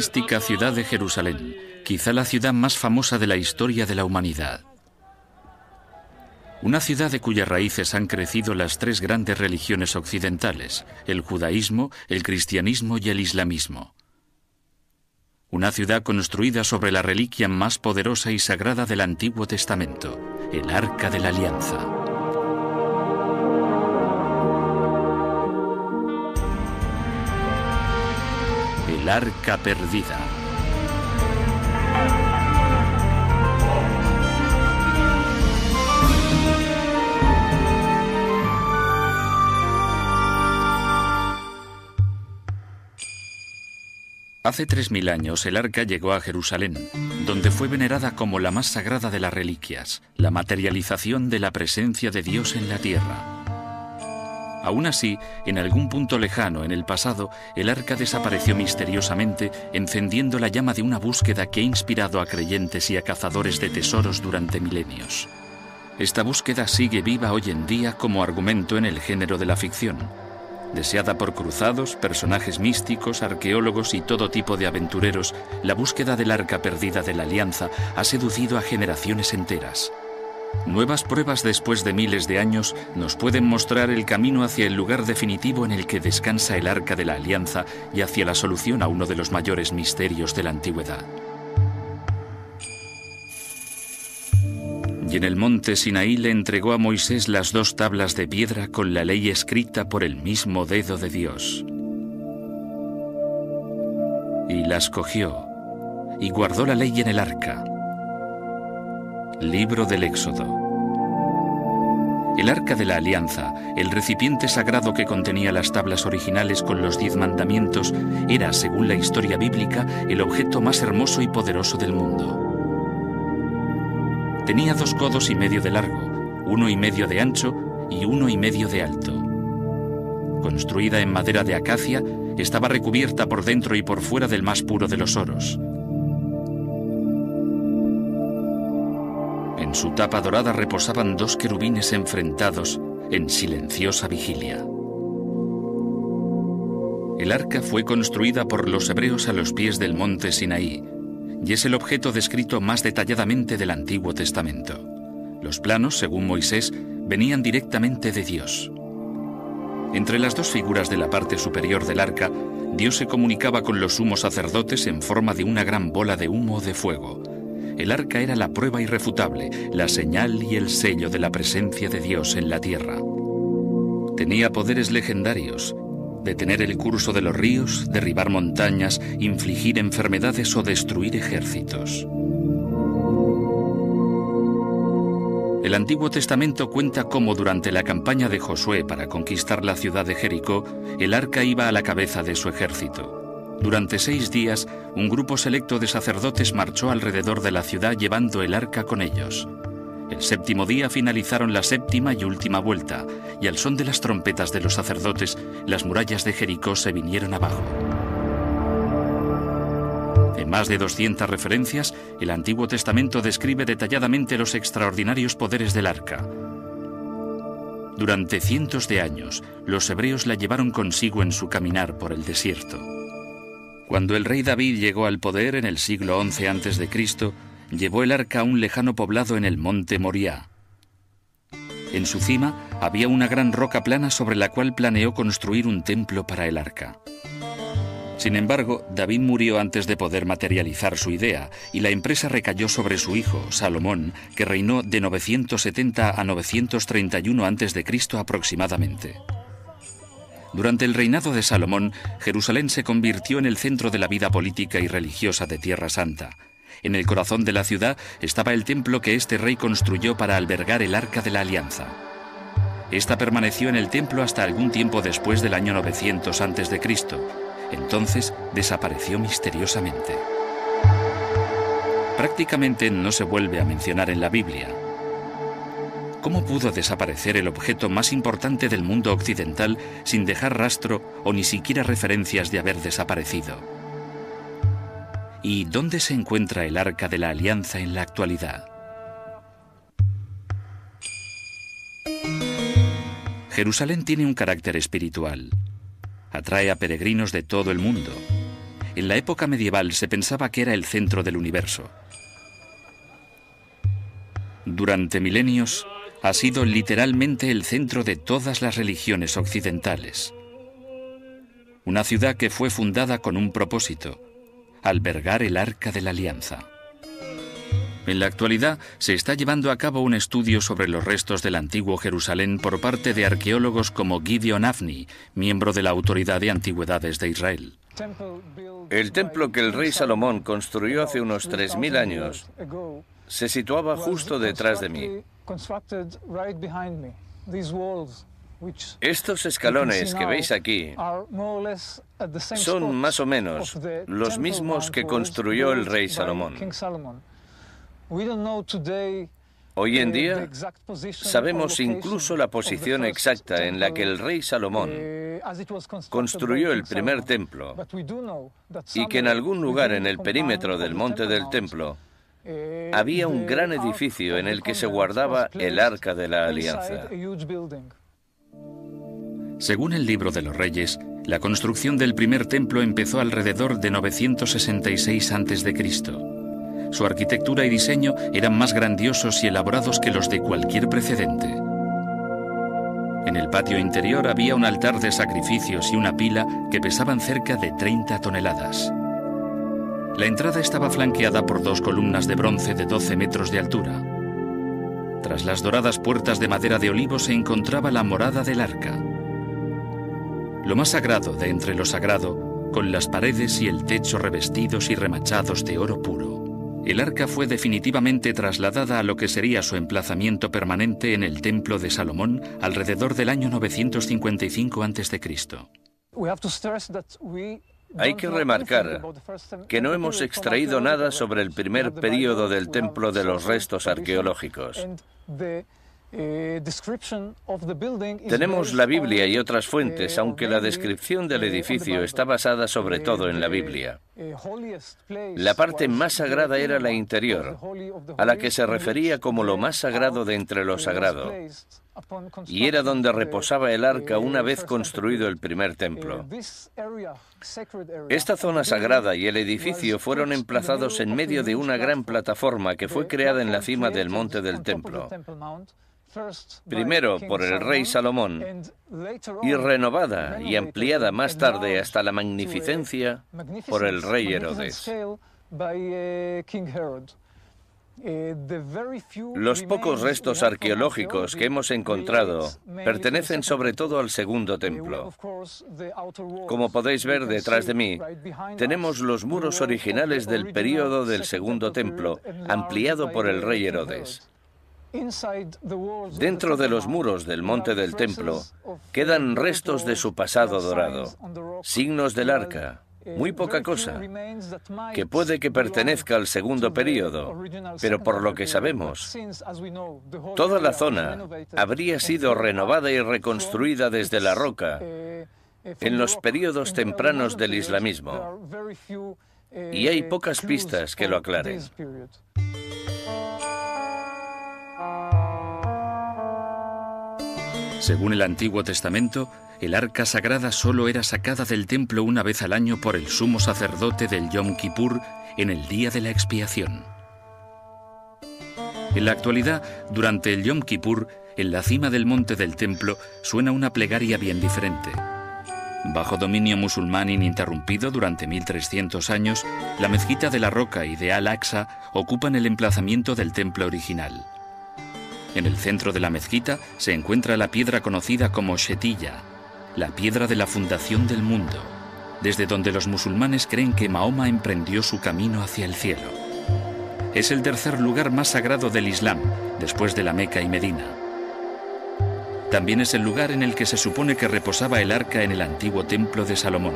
La mística ciudad de Jerusalén, quizá la ciudad más famosa de la historia de la humanidad. Una ciudad de cuyas raíces han crecido las tres grandes religiones occidentales, el judaísmo, el cristianismo y el islamismo. Una ciudad construida sobre la reliquia más poderosa y sagrada del Antiguo Testamento, el Arca de la Alianza. Arca Perdida. Hace tres mil años el arca llegó a Jerusalén, donde fue venerada como la más sagrada de las reliquias, la materialización de la presencia de Dios en la tierra. Aún así, en algún punto lejano en el pasado, el arca desapareció misteriosamente, encendiendo la llama de una búsqueda que ha inspirado a creyentes y a cazadores de tesoros durante milenios. Esta búsqueda sigue viva hoy en día como argumento en el género de la ficción Deseada por cruzados, personajes místicos, arqueólogos y todo tipo de aventureros, la búsqueda del arca perdida de la Alianza ha seducido a generaciones enteras. Nuevas pruebas después de miles de años nos pueden mostrar el camino hacia el lugar definitivo en el que descansa el arca de la Alianza y hacia la solución a uno de los mayores misterios de la antigüedad. Y en el monte Sinaí le entregó a Moisés las dos tablas de piedra con la ley escrita por el mismo dedo de Dios. Y las cogió y guardó la ley en el arca. Libro del Éxodo. El arca de la alianza, el recipiente sagrado que contenía las tablas originales con los diez mandamientos, era, según la historia bíblica, el objeto más hermoso y poderoso del mundo. Tenía dos codos y medio de largo, uno y medio de ancho y uno y medio de alto. Construida en madera de acacia, estaba recubierta por dentro y por fuera del más puro de los oros. En su tapa dorada reposaban dos querubines enfrentados en silenciosa vigilia. El arca fue construida por los hebreos a los pies del monte Sinaí, y es el objeto descrito más detalladamente del Antiguo Testamento. Los planos, según Moisés, venían directamente de Dios. Entre las dos figuras de la parte superior del arca, Dios se comunicaba con los sumos sacerdotes en forma de una gran bola de humo de fuego. El arca era la prueba irrefutable, la señal y el sello de la presencia de Dios en la tierra. Tenía poderes legendarios, detener el curso de los ríos, derribar montañas, infligir enfermedades o destruir ejércitos. El Antiguo Testamento cuenta cómo durante la campaña de Josué para conquistar la ciudad de Jericó, el arca iba a la cabeza de su ejército. Durante seis días, un grupo selecto de sacerdotes marchó alrededor de la ciudad llevando el arca con ellos. El séptimo día finalizaron la séptima y última vuelta, y al son de las trompetas de los sacerdotes, las murallas de Jericó se vinieron abajo. En más de 200 referencias, el Antiguo Testamento describe detalladamente los extraordinarios poderes del arca. Durante cientos de años, los hebreos la llevaron consigo en su caminar por el desierto. Cuando el rey David llegó al poder en el siglo XI a.C., llevó el arca a un lejano poblado en el monte Moriah. En su cima había una gran roca plana sobre la cual planeó construir un templo para el arca. Sin embargo, David murió antes de poder materializar su idea y la empresa recayó sobre su hijo, Salomón, que reinó de 970 a 931 a.C. aproximadamente. Durante el reinado de Salomón, Jerusalén se convirtió en el centro de la vida política y religiosa de Tierra Santa, en el corazón de la ciudad estaba el templo que este rey construyó para albergar el Arca de la Alianza. Esta permaneció en el templo hasta algún tiempo después del año 900 a.C. Entonces desapareció misteriosamente. Prácticamente no se vuelve a mencionar en la Biblia. ¿Cómo pudo desaparecer el objeto más importante del mundo occidental sin dejar rastro o ni siquiera referencias de haber desaparecido? ¿Y dónde se encuentra el arca de la alianza en la actualidad? Jerusalén tiene un carácter espiritual. Atrae a peregrinos de todo el mundo. en la época medieval se pensaba que era el centro del universo. Durante milenios ha sido literalmente el centro de todas las religiones occidentales. Una ciudad que fue fundada con un propósito, albergar el Arca de la Alianza. En la actualidad se está llevando a cabo un estudio sobre los restos del antiguo Jerusalén por parte de arqueólogos como Gideon Avni, miembro de la Autoridad de Antigüedades de Israel. El templo que el rey Salomón construyó hace unos 3.000 años se situaba justo detrás de mí. Estos escalones que veis aquí son más o menos los mismos que construyó el rey Salomón. Hoy en día sabemos incluso la posición exacta en la que el rey Salomón construyó el primer templo y que en algún lugar en el perímetro del monte del templo había un gran edificio en el que se guardaba el arca de la alianza. Según el libro de los reyes, la construcción del primer templo empezó alrededor de 966 a.C. Su arquitectura y diseño eran más grandiosos y elaborados que los de cualquier precedente. En el patio interior había un altar de sacrificios y una pila que pesaban cerca de 30 toneladas. La entrada estaba flanqueada por dos columnas de bronce de 12 metros de altura. Tras las doradas puertas de madera de olivo se encontraba la morada del arca. Lo más sagrado de entre lo sagrado, con las paredes y el techo revestidos y remachados de oro puro. El arca fue definitivamente trasladada a lo que sería su emplazamiento permanente en el Templo de Salomón alrededor del año 955 a.C. Hay que remarcar que no hemos extraído nada sobre el primer período del templo de los restos arqueológicos. Eh, Tenemos la Biblia y otras fuentes, eh, aunque la descripción del edificio está basada sobre todo en la Biblia. La parte más sagrada era la interior, a la que se refería como lo más sagrado de entre lo sagrado, y era donde reposaba el arca una vez construido el primer templo. Esta zona sagrada y el edificio fueron emplazados en medio de una gran plataforma que fue creada en la cima del monte del templo primero por el rey Salomón y renovada y ampliada más tarde hasta la magnificencia por el rey Herodes. Los pocos restos arqueológicos que hemos encontrado pertenecen sobre todo al segundo templo. Como podéis ver detrás de mí, tenemos los muros originales del período del segundo templo, ampliado por el rey Herodes. Dentro de los muros del monte del templo quedan restos de su pasado dorado, signos del arca, muy poca cosa, que puede que pertenezca al segundo período, pero por lo que sabemos, toda la zona habría sido renovada y reconstruida desde la roca en los períodos tempranos del islamismo, y hay pocas pistas que lo aclaren. Según el Antiguo Testamento, el arca sagrada solo era sacada del templo una vez al año por el sumo sacerdote del Yom Kippur en el día de la expiación. En la actualidad, durante el Yom Kippur, en la cima del monte del templo suena una plegaria bien diferente. Bajo dominio musulmán ininterrumpido durante 1300 años, la mezquita de la Roca y de Al-Aqsa ocupan el emplazamiento del templo original. En el centro de la mezquita se encuentra la piedra conocida como Shetilla, la piedra de la fundación del mundo, desde donde los musulmanes creen que Mahoma emprendió su camino hacia el cielo. Es el tercer lugar más sagrado del Islam, después de la Meca y Medina. También es el lugar en el que se supone que reposaba el arca en el antiguo templo de Salomón.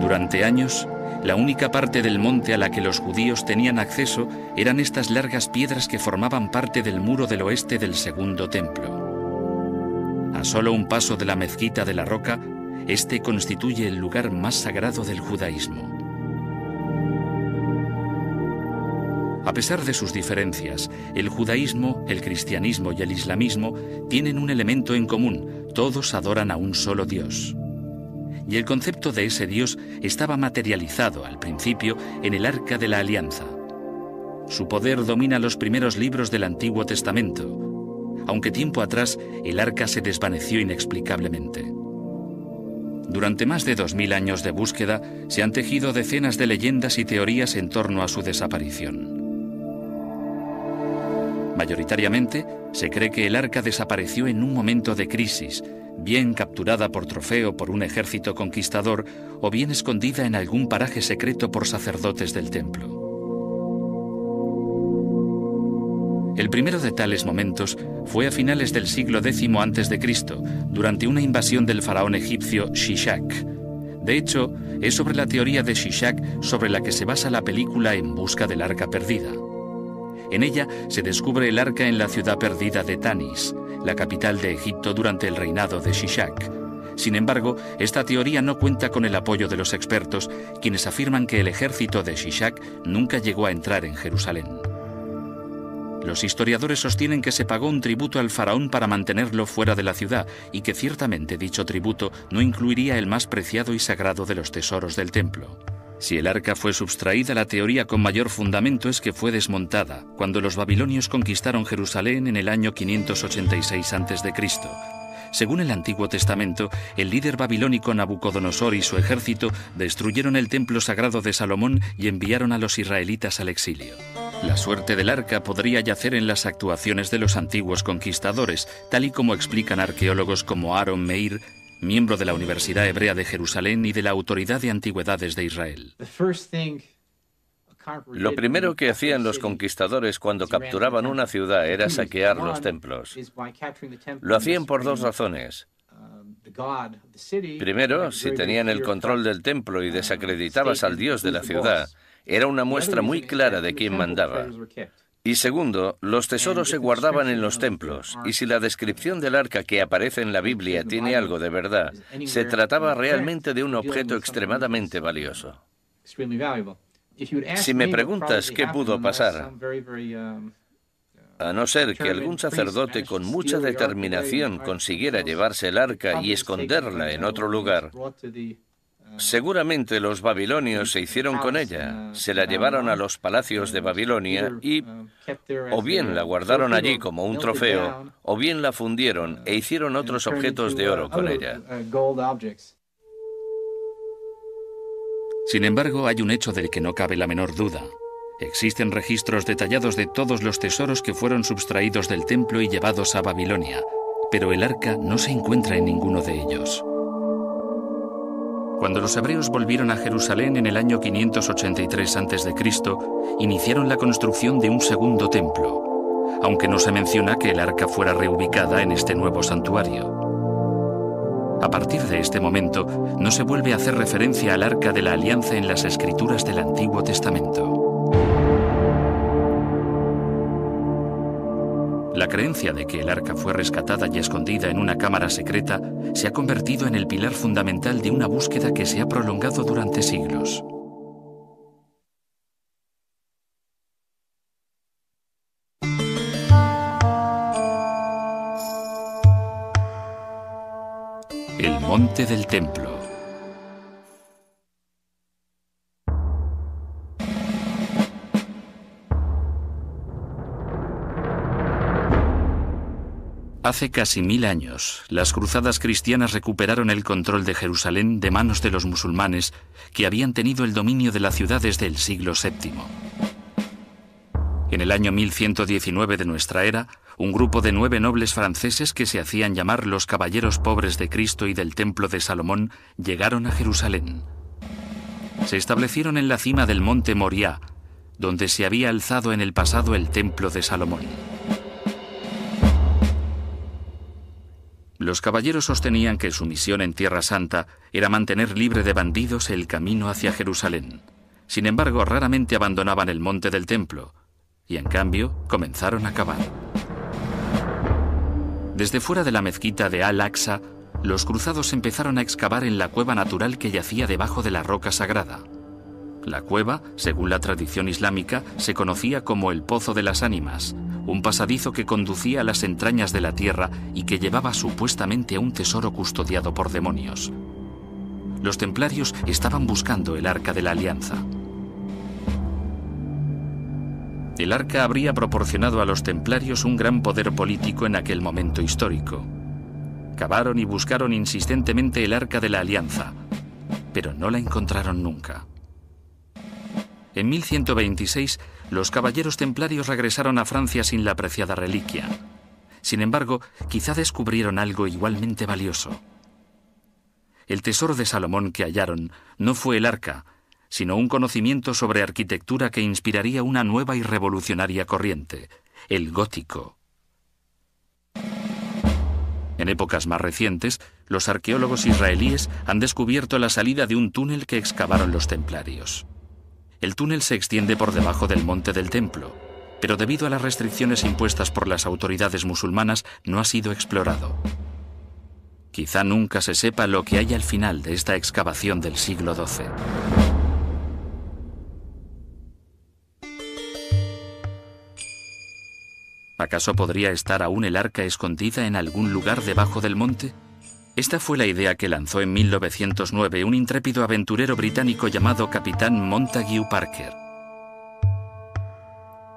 Durante años, la única parte del monte a la que los judíos tenían acceso eran estas largas piedras que formaban parte del muro del oeste del segundo templo. A solo un paso de la mezquita de la roca, este constituye el lugar más sagrado del judaísmo. A pesar de sus diferencias, el judaísmo, el cristianismo y el islamismo tienen un elemento en común, todos adoran a un solo Dios. Y el concepto de ese Dios estaba materializado al principio en el Arca de la Alianza. Su poder domina los primeros libros del Antiguo Testamento, aunque tiempo atrás el arca se desvaneció inexplicablemente. Durante más de dos mil años de búsqueda se han tejido decenas de leyendas y teorías en torno a su desaparición. Mayoritariamente, se cree que el arca desapareció en un momento de crisis, bien capturada por trofeo por un ejército conquistador o bien escondida en algún paraje secreto por sacerdotes del templo. El primero de tales momentos fue a finales del siglo X a.C., durante una invasión del faraón egipcio Shishak. De hecho, es sobre la teoría de Shishak sobre la que se basa la película En busca del arca perdida. En ella se descubre el arca en la ciudad perdida de Tanis, la capital de Egipto durante el reinado de Shishak. Sin embargo, esta teoría no cuenta con el apoyo de los expertos, quienes afirman que el ejército de Shishak nunca llegó a entrar en Jerusalén. Los historiadores sostienen que se pagó un tributo al faraón para mantenerlo fuera de la ciudad y que ciertamente dicho tributo no incluiría el más preciado y sagrado de los tesoros del templo. Si el arca fue sustraída, la teoría con mayor fundamento es que fue desmontada cuando los babilonios conquistaron Jerusalén en el año 586 a.C. Según el Antiguo Testamento, el líder babilónico Nabucodonosor y su ejército destruyeron el templo sagrado de Salomón y enviaron a los israelitas al exilio. La suerte del arca podría yacer en las actuaciones de los antiguos conquistadores, tal y como explican arqueólogos como Aaron Meir, miembro de la Universidad Hebrea de Jerusalén y de la Autoridad de Antigüedades de Israel. Lo primero que hacían los conquistadores cuando capturaban una ciudad era saquear los templos. Lo hacían por dos razones. Primero, si tenían el control del templo y desacreditabas al dios de la ciudad, era una muestra muy clara de quién mandaba. Y segundo, los tesoros se guardaban en los templos, y si la descripción del arca que aparece en la Biblia tiene algo de verdad, se trataba realmente de un objeto extremadamente valioso. Si me preguntas qué pudo pasar, a no ser que algún sacerdote con mucha determinación consiguiera llevarse el arca y esconderla en otro lugar, seguramente los babilonios se hicieron con ella, se la llevaron a los palacios de Babilonia y o bien la guardaron allí como un trofeo, o bien la fundieron e hicieron otros objetos de oro con ella. Sin embargo, hay un hecho del que no cabe la menor duda. Existen registros detallados de todos los tesoros que fueron sustraídos del templo y llevados a Babilonia, pero el arca no se encuentra en ninguno de ellos. Cuando los hebreos volvieron a Jerusalén en el año 583 a.C., iniciaron la construcción de un segundo templo, aunque no se menciona que el arca fuera reubicada en este nuevo santuario. A partir de este momento, no se vuelve a hacer referencia al arca de la alianza en las escrituras del Antiguo Testamento. La creencia de que el arca fue rescatada y escondida en una cámara secreta se ha convertido en el pilar fundamental de una búsqueda que se ha prolongado durante siglos. monte del templo. Hace casi mil años, las cruzadas cristianas recuperaron el control de Jerusalén de manos de los musulmanes que habían tenido el dominio de la ciudad desde el siglo VII. En el año 1119 de nuestra era, un grupo de nueve nobles franceses que se hacían llamar los Caballeros Pobres de Cristo y del Templo de Salomón llegaron a Jerusalén. Se establecieron en la cima del monte Moriah, donde se había alzado en el pasado el Templo de Salomón. Los caballeros sostenían que su misión en Tierra Santa era mantener libre de bandidos el camino hacia Jerusalén. Sin embargo, raramente abandonaban el monte del templo, y en cambio comenzaron a cavar. Desde fuera de la mezquita de Al-Aqsa, los cruzados empezaron a excavar en la cueva natural que yacía debajo de la roca sagrada. La cueva, según la tradición islámica, se conocía como el Pozo de las Ánimas, un pasadizo que conducía a las entrañas de la tierra y que llevaba supuestamente a un tesoro custodiado por demonios. Los templarios estaban buscando el Arca de la Alianza. El arca habría proporcionado a los templarios un gran poder político en aquel momento histórico. Cavaron y buscaron insistentemente el arca de la alianza, pero no la encontraron nunca. En 1126, los caballeros templarios regresaron a Francia sin la apreciada reliquia. Sin embargo, quizá descubrieron algo igualmente valioso. El tesoro de Salomón que hallaron no fue el arca, sino un conocimiento sobre arquitectura que inspiraría una nueva y revolucionaria corriente, el gótico. En épocas más recientes, los arqueólogos israelíes han descubierto la salida de un túnel que excavaron los templarios. El túnel se extiende por debajo del monte del templo, pero debido a las restricciones impuestas por las autoridades musulmanas no ha sido explorado. Quizá nunca se sepa lo que hay al final de esta excavación del siglo XII. ¿Acaso podría estar aún el arca escondida en algún lugar debajo del monte? Esta fue la idea que lanzó en 1909 un intrépido aventurero británico llamado Capitán Montague Parker.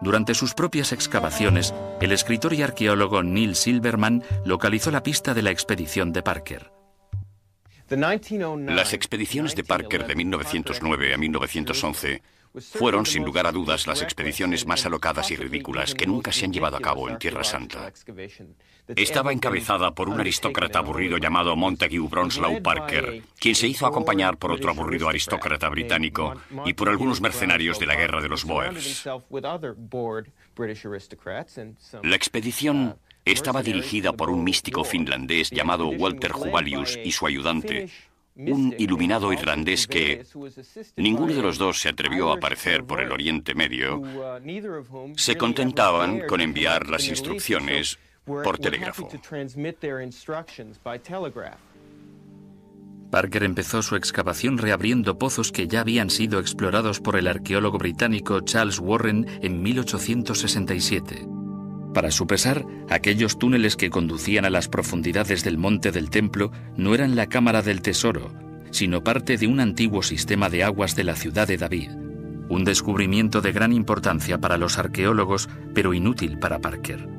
Durante sus propias excavaciones, el escritor y arqueólogo Neil Silverman localizó la pista de la expedición de Parker. Las expediciones de Parker de 1909 a 1911 fueron, sin lugar a dudas, las expediciones más alocadas y ridículas que nunca se han llevado a cabo en Tierra Santa. Estaba encabezada por un aristócrata aburrido llamado Montague Bronslow Parker, quien se hizo acompañar por otro aburrido aristócrata británico y por algunos mercenarios de la guerra de los Boers. La expedición estaba dirigida por un místico finlandés llamado Walter Huvalius y su ayudante, un iluminado irlandés que ninguno de los dos se atrevió a aparecer por el Oriente Medio, se contentaban con enviar las instrucciones por telégrafo. Parker empezó su excavación reabriendo pozos que ya habían sido explorados por el arqueólogo británico Charles Warren en 1867. Para su pesar, aquellos túneles que conducían a las profundidades del monte del templo no eran la cámara del tesoro, sino parte de un antiguo sistema de aguas de la ciudad de David. Un descubrimiento de gran importancia para los arqueólogos, pero inútil para Parker.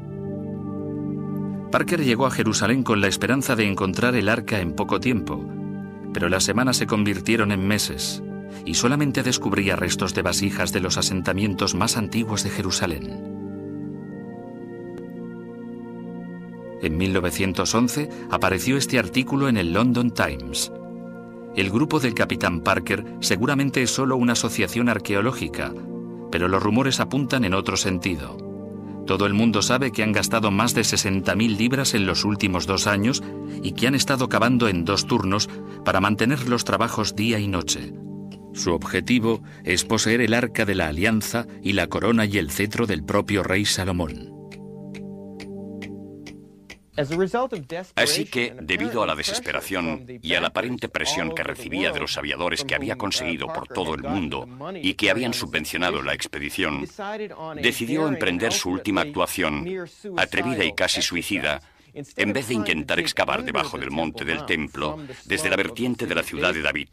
Parker llegó a Jerusalén con la esperanza de encontrar el arca en poco tiempo, pero las semanas se convirtieron en meses y solamente descubría restos de vasijas de los asentamientos más antiguos de Jerusalén. En 1911 apareció este artículo en el London Times. El grupo del capitán Parker seguramente es solo una asociación arqueológica, pero los rumores apuntan en otro sentido. Todo el mundo sabe que han gastado más de 60.000 libras en los últimos dos años y que han estado cavando en dos turnos para mantener los trabajos día y noche. Su objetivo es poseer el arca de la alianza y la corona y el cetro del propio rey Salomón. Así que, debido a la desesperación y a la aparente presión que recibía de los aviadores que había conseguido por todo el mundo y que habían subvencionado la expedición, decidió emprender su última actuación, atrevida y casi suicida, en vez de intentar excavar debajo del monte del templo desde la vertiente de la ciudad de David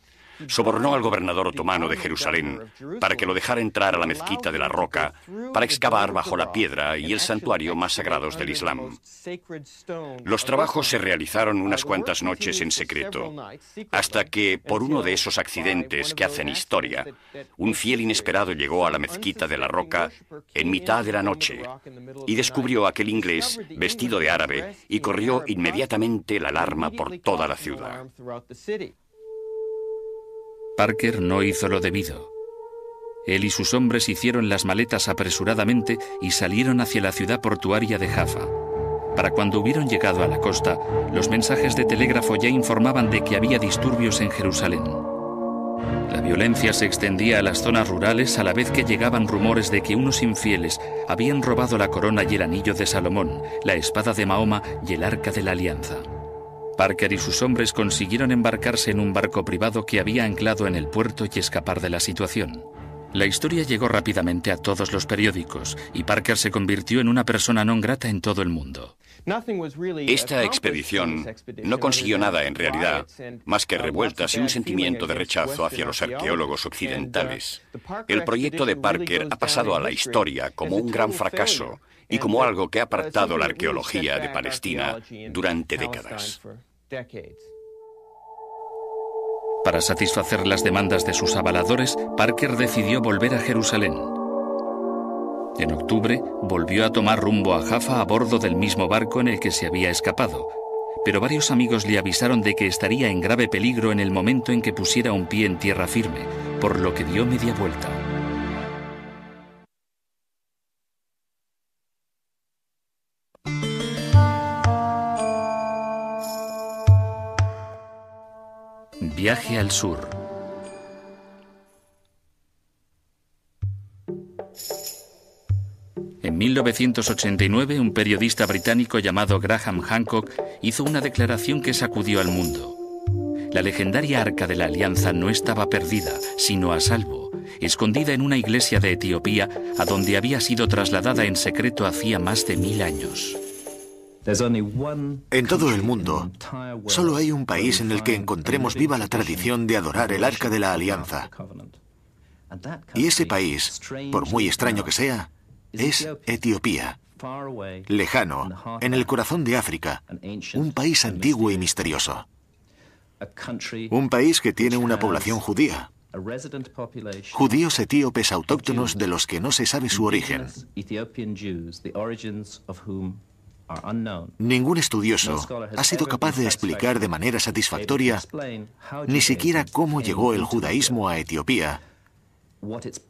sobornó al gobernador otomano de Jerusalén para que lo dejara entrar a la mezquita de la roca para excavar bajo la piedra y el santuario más sagrados del Islam. Los trabajos se realizaron unas cuantas noches en secreto, hasta que, por uno de esos accidentes que hacen historia, un fiel inesperado llegó a la mezquita de la roca en mitad de la noche y descubrió a aquel inglés vestido de árabe y corrió inmediatamente la alarma por toda la ciudad. Parker no hizo lo debido. Él y sus hombres hicieron las maletas apresuradamente y salieron hacia la ciudad portuaria de Jaffa. Para cuando hubieron llegado a la costa, los mensajes de telégrafo ya informaban de que había disturbios en Jerusalén. La violencia se extendía a las zonas rurales a la vez que llegaban rumores de que unos infieles habían robado la corona y el anillo de Salomón, la espada de Mahoma y el arca de la alianza. Parker y sus hombres consiguieron embarcarse en un barco privado que había anclado en el puerto y escapar de la situación. La historia llegó rápidamente a todos los periódicos y Parker se convirtió en una persona no grata en todo el mundo. Esta expedición no consiguió nada en realidad, más que revueltas y un sentimiento de rechazo hacia los arqueólogos occidentales. El proyecto de Parker ha pasado a la historia como un gran fracaso y como algo que ha apartado la arqueología de Palestina durante décadas. Para satisfacer las demandas de sus avaladores, Parker decidió volver a Jerusalén. En octubre, volvió a tomar rumbo a Jaffa a bordo del mismo barco en el que se había escapado, pero varios amigos le avisaron de que estaría en grave peligro en el momento en que pusiera un pie en tierra firme, por lo que dio media vuelta. Viaje al sur. En 1989, un periodista británico llamado Graham Hancock hizo una declaración que sacudió al mundo. La legendaria Arca de la Alianza no estaba perdida, sino a salvo, escondida en una iglesia de Etiopía, a donde había sido trasladada en secreto hacía más de mil años. En todo el mundo, solo hay un país en el que encontremos viva la tradición de adorar el Arca de la Alianza. Y ese país, por muy extraño que sea, es Etiopía. Lejano, en el corazón de África, un país antiguo y misterioso. Un país que tiene una población judía. Judíos etíopes autóctonos de los que no se sabe su origen. Ningún estudioso ha sido capaz de explicar de manera satisfactoria ni siquiera cómo llegó el judaísmo a Etiopía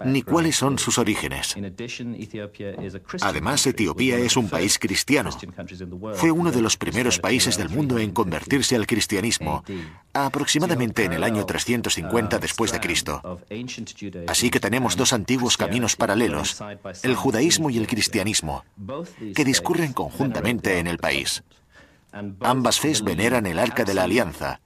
ni cuáles son sus orígenes. Además, Etiopía es un país cristiano. Fue uno de los primeros países del mundo en convertirse al cristianismo, aproximadamente en el año 350 después de Cristo. Así que tenemos dos antiguos caminos paralelos, el judaísmo y el cristianismo, que discurren conjuntamente en el país. Ambas fes veneran el Arca de la Alianza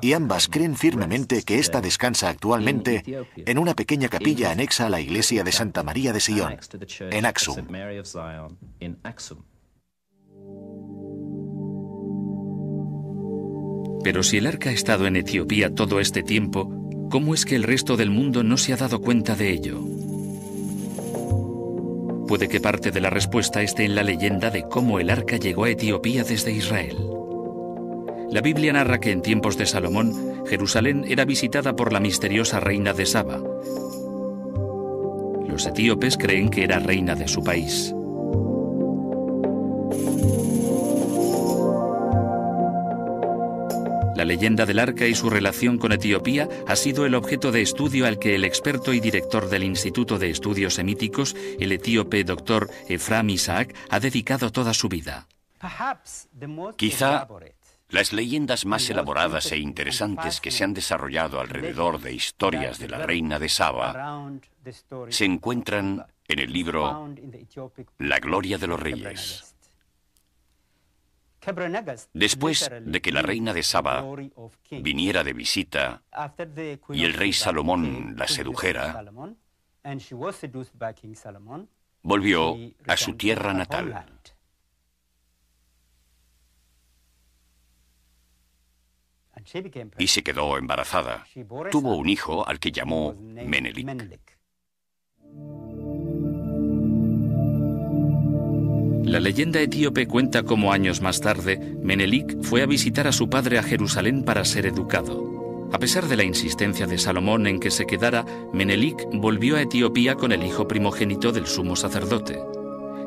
y ambas creen firmemente que ésta descansa actualmente en una pequeña capilla anexa a la iglesia de Santa María de Sion, en Axum. Pero si el arca ha estado en Etiopía todo este tiempo, ¿cómo es que el resto del mundo no se ha dado cuenta de ello? Puede que parte de la respuesta esté en la leyenda de cómo el arca llegó a Etiopía desde Israel. La Biblia narra que en tiempos de Salomón, Jerusalén era visitada por la misteriosa reina de Saba. Los etíopes creen que era reina de su país. La leyenda del arca y su relación con Etiopía ha sido el objeto de estudio al que el experto y director del Instituto de Estudios Semíticos, el etíope doctor Efraim Isaac, ha dedicado toda su vida. Quizá las leyendas más elaboradas e interesantes que se han desarrollado alrededor de historias de la reina de Saba se encuentran en el libro La Gloria de los Reyes. Después de que la reina de Saba viniera de visita y el rey Salomón la sedujera, volvió a su tierra natal. Y se quedó embarazada. Tuvo un hijo al que llamó Menelik. La leyenda etíope cuenta cómo años más tarde, Menelik fue a visitar a su padre a Jerusalén para ser educado. A pesar de la insistencia de Salomón en que se quedara, Menelik volvió a Etiopía con el hijo primogénito del sumo sacerdote.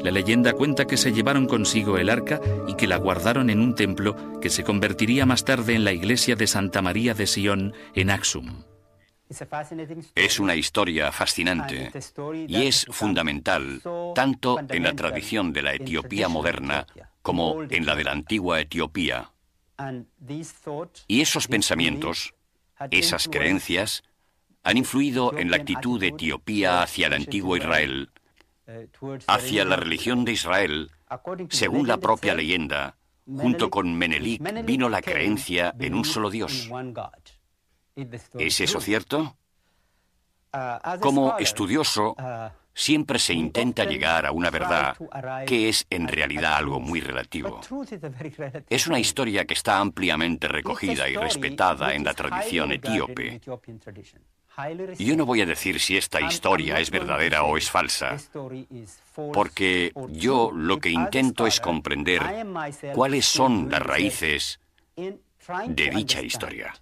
La leyenda cuenta que se llevaron consigo el arca y que la guardaron en un templo que se convertiría más tarde en la iglesia de Santa María de Sion en Axum. Es una historia fascinante y es fundamental tanto en la tradición de la Etiopía moderna como en la de la antigua Etiopía. Y esos pensamientos, esas creencias, han influido en la actitud de Etiopía hacia el antiguo Israel, hacia la religión de Israel, según la propia leyenda, Junto con Menelik vino la creencia en un solo Dios. ¿Es eso cierto? Como estudioso, siempre se intenta llegar a una verdad que es en realidad algo muy relativo. Es una historia que está ampliamente recogida y respetada en la tradición etíope. Yo no voy a decir si esta historia es verdadera o es falsa, porque yo lo que intento es comprender cuáles son las raíces de dicha historia.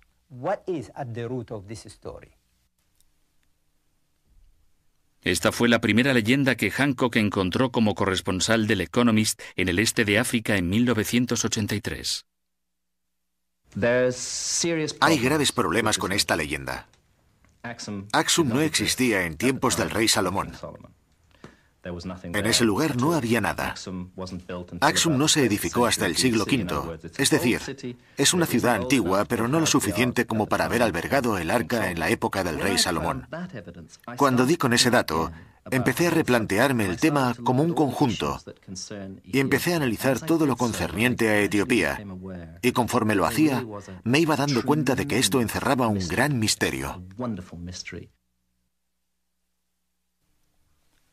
Esta fue la primera leyenda que Hancock encontró como corresponsal del Economist en el este de África en 1983. Hay graves problemas con esta leyenda. Axum no existía en tiempos del rey Salomón. En ese lugar no había nada. Axum no se edificó hasta el siglo V. Es decir, es una ciudad antigua, pero no lo suficiente como para haber albergado el arca en la época del rey Salomón. Cuando di con ese dato, empecé a replantearme el tema como un conjunto y empecé a analizar todo lo concerniente a Etiopía. Y conforme lo hacía, me iba dando cuenta de que esto encerraba un gran misterio.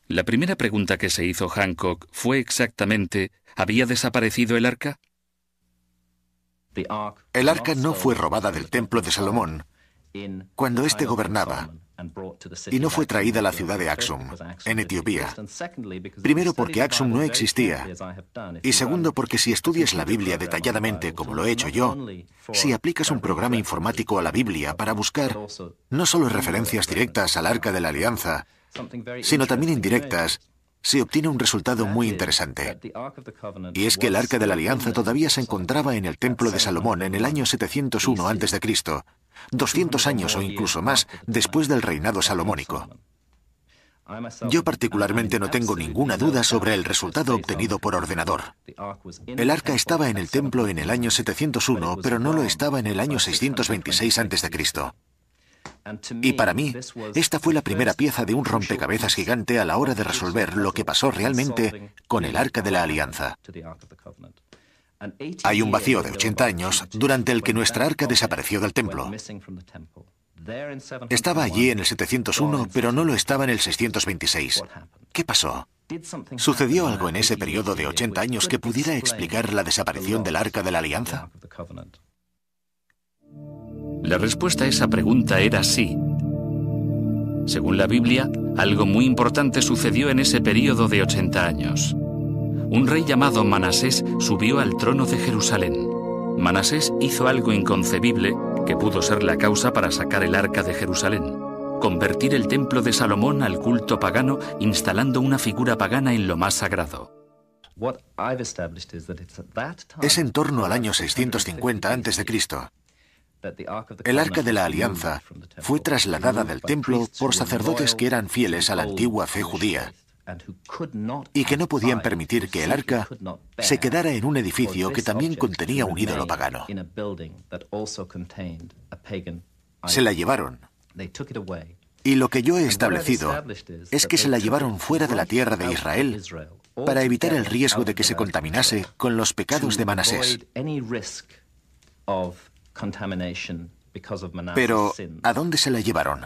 La primera pregunta que se hizo Hancock fue exactamente, ¿había desaparecido el arca? El arca no fue robada del templo de Salomón cuando éste gobernaba y no fue traída a la ciudad de Axum, en Etiopía. Primero porque Axum no existía y segundo porque si estudias la Biblia detalladamente como lo he hecho yo, si aplicas un programa informático a la Biblia para buscar no solo referencias directas al arca de la alianza, sino también indirectas, se obtiene un resultado muy interesante. Y es que el Arca de la Alianza todavía se encontraba en el Templo de Salomón en el año 701 a.C., 200 años o incluso más después del reinado salomónico. Yo particularmente no tengo ninguna duda sobre el resultado obtenido por ordenador. El arca estaba en el templo en el año 701, pero no lo estaba en el año 626 a.C. Y para mí, esta fue la primera pieza de un rompecabezas gigante a la hora de resolver lo que pasó realmente con el Arca de la Alianza. Hay un vacío de 80 años durante el que nuestra arca desapareció del templo. Estaba allí en el 701, pero no lo estaba en el 626. ¿Qué pasó? ¿Sucedió algo en ese periodo de 80 años que pudiera explicar la desaparición del Arca de la Alianza? La respuesta a esa pregunta era sí. Según la Biblia, algo muy importante sucedió en ese periodo de 80 años. Un rey llamado Manasés subió al trono de Jerusalén. Manasés hizo algo inconcebible que pudo ser la causa para sacar el arca de Jerusalén. Convertir el templo de Salomón al culto pagano instalando una figura pagana en lo más sagrado. Es en torno al año 650 a.C. El arca de la alianza fue trasladada del templo por sacerdotes que eran fieles a la antigua fe judía y que no podían permitir que el arca se quedara en un edificio que también contenía un ídolo pagano. Se la llevaron. Y lo que yo he establecido es que se la llevaron fuera de la tierra de Israel para evitar el riesgo de que se contaminase con los pecados de Manasés. Pero, ¿a dónde se la llevaron?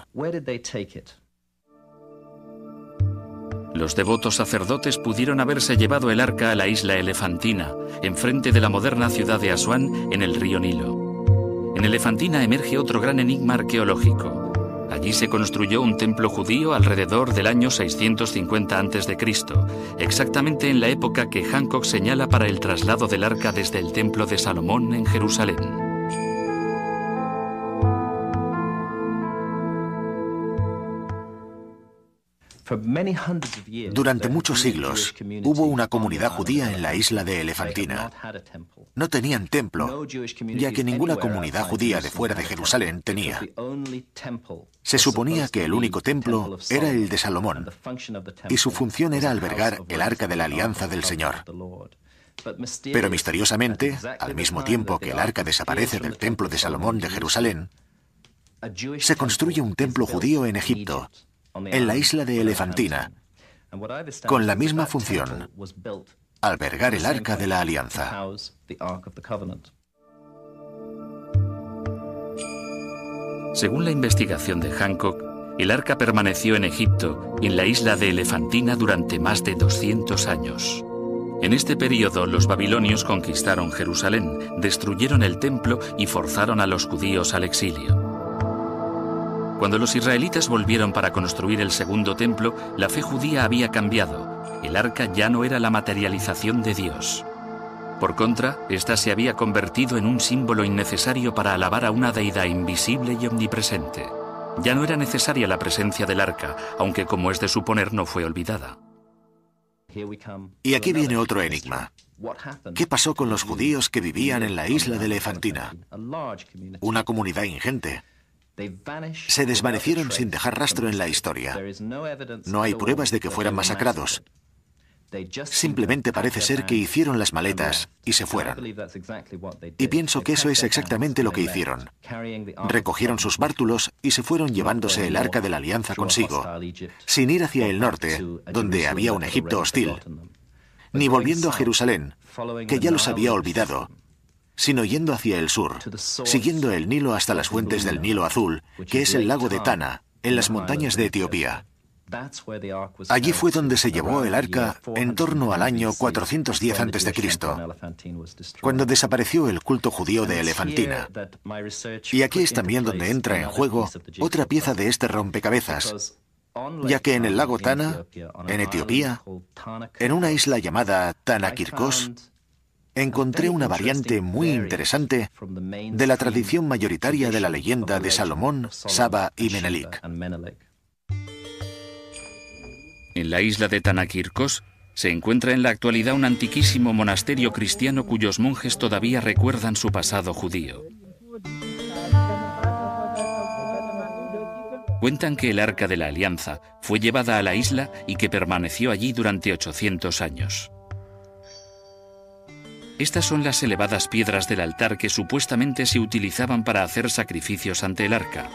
Los devotos sacerdotes pudieron haberse llevado el arca a la isla Elefantina, enfrente de la moderna ciudad de Asuán, en el río Nilo. En Elefantina emerge otro gran enigma arqueológico. Allí se construyó un templo judío alrededor del año 650 a.C., exactamente en la época que Hancock señala para el traslado del arca desde el templo de Salomón en Jerusalén. Durante muchos siglos hubo una comunidad judía en la isla de Elefantina. No tenían templo, ya que ninguna comunidad judía de fuera de Jerusalén tenía. Se suponía que el único templo era el de Salomón, y su función era albergar el arca de la alianza del Señor. Pero misteriosamente, al mismo tiempo que el arca desaparece del templo de Salomón de Jerusalén, se construye un templo judío en Egipto, en la isla de Elefantina, con la misma función, albergar el arca de la alianza. Según la investigación de Hancock, el arca permaneció en Egipto, en la isla de Elefantina, durante más de 200 años. En este periodo los babilonios conquistaron Jerusalén, destruyeron el templo y forzaron a los judíos al exilio. Cuando los israelitas volvieron para construir el segundo templo, la fe judía había cambiado. El arca ya no era la materialización de Dios. Por contra, ésta se había convertido en un símbolo innecesario para alabar a una deidad invisible y omnipresente. Ya no era necesaria la presencia del arca, aunque como es de suponer no fue olvidada. Y aquí viene otro enigma. ¿Qué pasó con los judíos que vivían en la isla de Elefantina? Una comunidad ingente. Se desvanecieron sin dejar rastro en la historia. No hay pruebas de que fueran masacrados. Simplemente parece ser que hicieron las maletas y se fueron. Y pienso que eso es exactamente lo que hicieron. Recogieron sus bártulos y se fueron llevándose el arca de la alianza consigo, sin ir hacia el norte, donde había un Egipto hostil, ni volviendo a Jerusalén, que ya los había olvidado, sino yendo hacia el sur, siguiendo el Nilo hasta las fuentes del Nilo Azul, que es el lago de Tana, en las montañas de Etiopía. Allí fue donde se llevó el arca en torno al año 410 a.C., cuando desapareció el culto judío de Elefantina. Y aquí es también donde entra en juego otra pieza de este rompecabezas, ya que en el lago Tana, en Etiopía, en una isla llamada Tanakirkos, encontré una variante muy interesante de la tradición mayoritaria de la leyenda de Salomón, Saba y Menelik. En la isla de Tanakirkos se encuentra en la actualidad un antiquísimo monasterio cristiano cuyos monjes todavía recuerdan su pasado judío. Cuentan que el Arca de la Alianza fue llevada a la isla y que permaneció allí durante 800 años. Estas son las elevadas piedras del altar que supuestamente se utilizaban para hacer sacrificios ante el arca.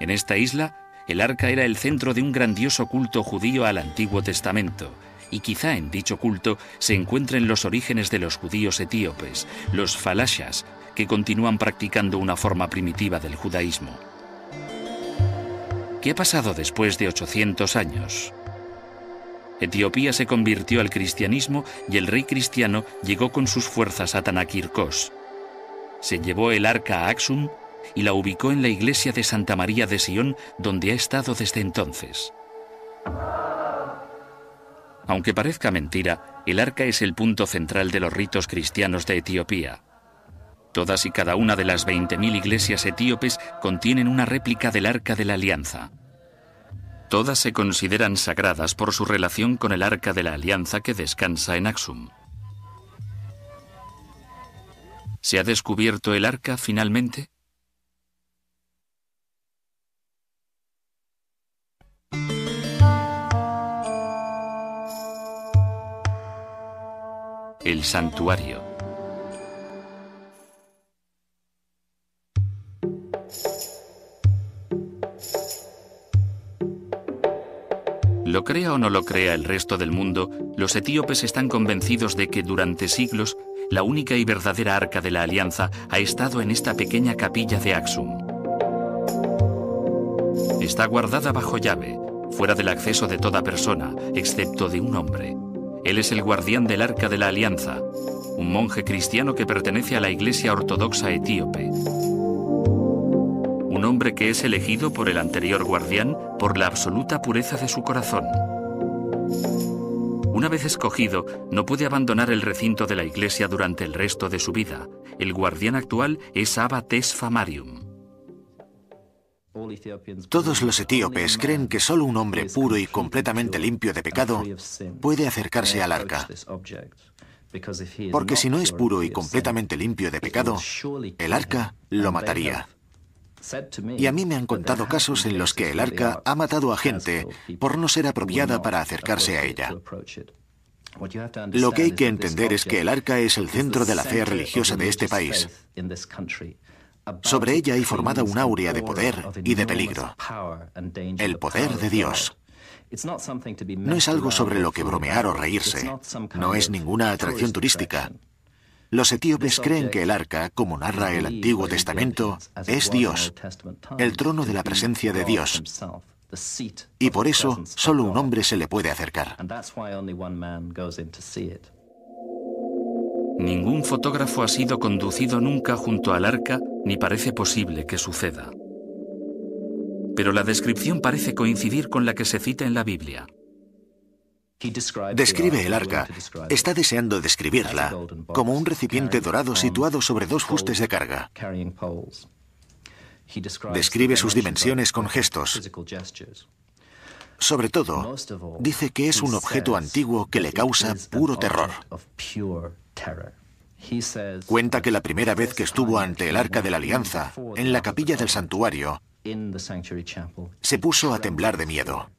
En esta isla el arca era el centro de un grandioso culto judío al Antiguo Testamento, y quizá en dicho culto se encuentren los orígenes de los judíos etíopes, los falashas, que continúan practicando una forma primitiva del judaísmo. ¿Qué ha pasado después de 800 años? Etiopía se convirtió al cristianismo y el rey cristiano llegó con sus fuerzas a Tanakirkos. Se llevó el arca a Axum y la ubicó en la iglesia de Santa María de Sion, donde ha estado desde entonces. Aunque parezca mentira, el arca es el punto central de los ritos cristianos de Etiopía. Todas y cada una de las 20.000 iglesias etíopes contienen una réplica del arca de la alianza. Todas se consideran sagradas por su relación con el arca de la alianza que descansa en Axum. ¿Se ha descubierto el arca finalmente? El santuario. Lo crea o no lo crea el resto del mundo, los etíopes están convencidos de que durante siglos la única y verdadera arca de la alianza ha estado en esta pequeña capilla de Axum. Está guardada bajo llave, fuera del acceso de toda persona, excepto de un hombre. Él es el guardián del Arca de la Alianza, un monje cristiano que pertenece a la Iglesia Ortodoxa etíope. Un hombre que es elegido por el anterior guardián por la absoluta pureza de su corazón. Una vez escogido, no puede abandonar el recinto de la iglesia durante el resto de su vida. El guardián actual es Abba Tesfamarium. Todos los etíopes creen que solo un hombre puro y completamente limpio de pecado puede acercarse al arca. Porque si no es puro y completamente limpio de pecado, el arca lo mataría. Y a mí me han contado casos en los que el arca ha matado a gente por no ser apropiada para acercarse a ella. Lo que hay que entender es que el arca es el centro de la fe religiosa de este país. Sobre ella hay formada un áurea de poder y de peligro. El poder de Dios. No es algo sobre lo que bromear o reírse. No es ninguna atracción turística. Los etíopes creen que el arca, como narra el Antiguo Testamento, es Dios, el trono de la presencia de Dios. Y por eso solo un hombre se le puede acercar. Ningún fotógrafo ha sido conducido nunca junto al arca ni parece posible que suceda. Pero la descripción parece coincidir con la que se cita en la Biblia. Describe el arca. Está deseando describirla como un recipiente dorado situado sobre dos fustes de carga. Describe sus dimensiones con gestos. Sobre todo, dice que es un objeto antiguo que le causa puro terror. Cuenta que la primera vez que estuvo ante el Arca de la Alianza, en la capilla del santuario, se puso a temblar de miedo.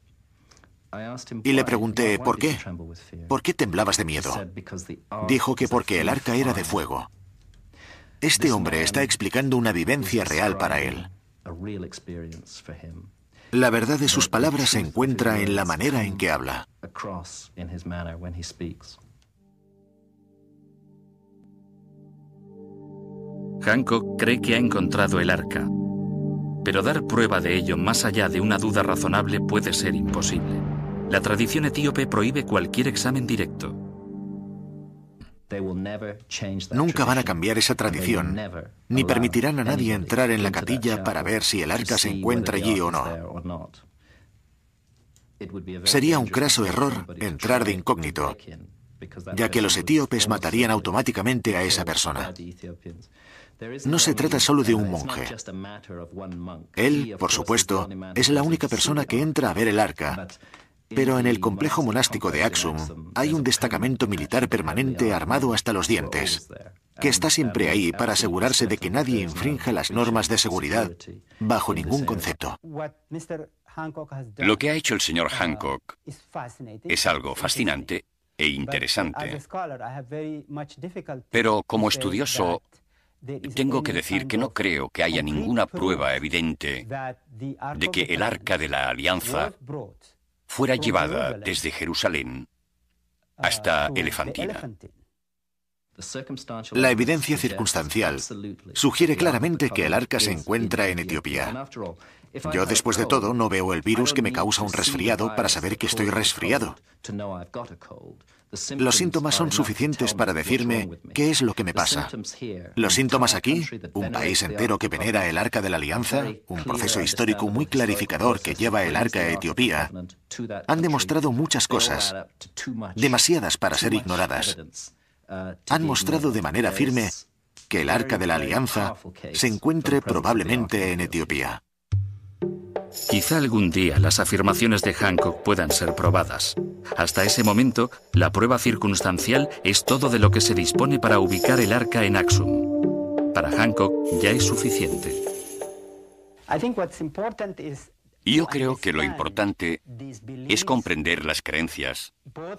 Y le pregunté, ¿por qué? ¿Por qué temblabas de miedo? Dijo que porque el arca era de fuego. Este hombre está explicando una vivencia real para él. La verdad de sus palabras se encuentra en la manera en que habla. Hancock cree que ha encontrado el arca, pero dar prueba de ello más allá de una duda razonable puede ser imposible. La tradición etíope prohíbe cualquier examen directo. Nunca van a cambiar esa tradición, ni permitirán a nadie entrar en la capilla para ver si el arca se encuentra allí o no. Sería un craso error entrar de incógnito, ya que los etíopes matarían automáticamente a esa persona. No se trata solo de un monje. Él, por supuesto, es la única persona que entra a ver el arca, pero en el complejo monástico de Axum hay un destacamento militar permanente armado hasta los dientes, que está siempre ahí para asegurarse de que nadie infrinja las normas de seguridad bajo ningún concepto. Lo que ha hecho el señor Hancock es algo fascinante e interesante. Pero como estudioso, tengo que decir que no creo que haya ninguna prueba evidente de que el arca de la alianza fuera llevada desde Jerusalén hasta Elefantina. La evidencia circunstancial sugiere claramente que el arca se encuentra en Etiopía. Yo, después de todo, no veo el virus que me causa un resfriado para saber que estoy resfriado. Los síntomas son suficientes para decirme qué es lo que me pasa. Los síntomas aquí, un país entero que venera el Arca de la Alianza, un proceso histórico muy clarificador que lleva el Arca a Etiopía, han demostrado muchas cosas, demasiadas para ser ignoradas. Han mostrado de manera firme que el Arca de la Alianza se encuentre probablemente en Etiopía. Quizá algún día las afirmaciones de Hancock puedan ser probadas. Hasta ese momento, la prueba circunstancial es todo de lo que se dispone para ubicar el arca en Axum. Para Hancock ya es suficiente. Yo creo que lo importante es comprender las creencias,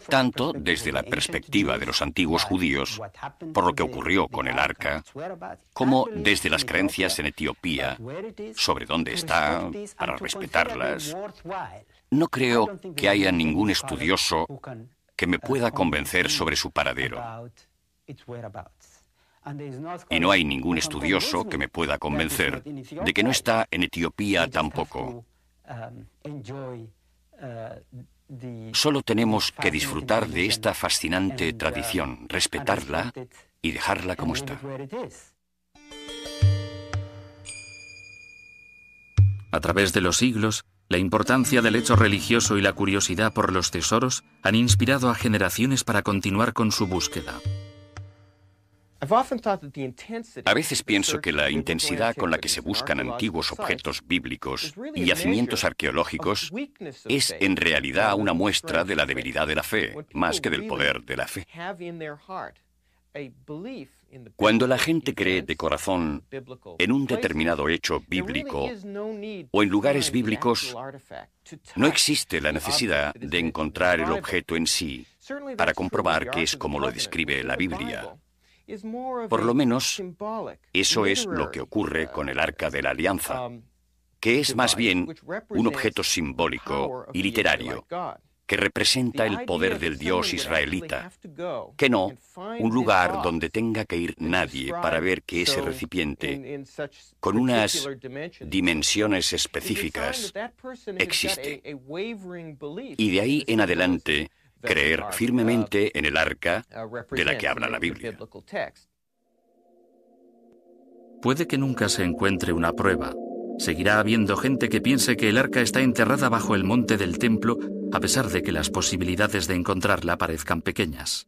tanto desde la perspectiva de los antiguos judíos, por lo que ocurrió con el arca, como desde las creencias en Etiopía, sobre dónde está, para respetarlas. No creo que haya ningún estudioso que me pueda convencer sobre su paradero. Y no hay ningún estudioso que me pueda convencer de que no está en Etiopía tampoco. Um, uh, Solo tenemos que disfrutar de esta fascinante uh, tradición, respetarla y dejarla como está. A través de los siglos, la importancia del hecho religioso y la curiosidad por los tesoros han inspirado a generaciones para continuar con su búsqueda. A veces pienso que la intensidad con la que se buscan antiguos objetos bíblicos y yacimientos arqueológicos es en realidad una muestra de la debilidad de la fe, más que del poder de la fe. Cuando la gente cree de corazón en un determinado hecho bíblico o en lugares bíblicos, no existe la necesidad de encontrar el objeto en sí para comprobar que es como lo describe la Biblia. Por lo menos, eso es lo que ocurre con el Arca de la Alianza. que es más bien un objeto simbólico y literario que representa el poder del Dios israelita, que no un lugar donde tenga que ir nadie para ver que ese recipiente, con unas dimensiones específicas, existe. Y de ahí en adelante, creer firmemente en el arca de la que habla la Biblia. Puede que nunca se encuentre una prueba. Seguirá habiendo gente que piense que el arca está enterrada bajo el monte del templo, a pesar de que las posibilidades de encontrarla parezcan pequeñas.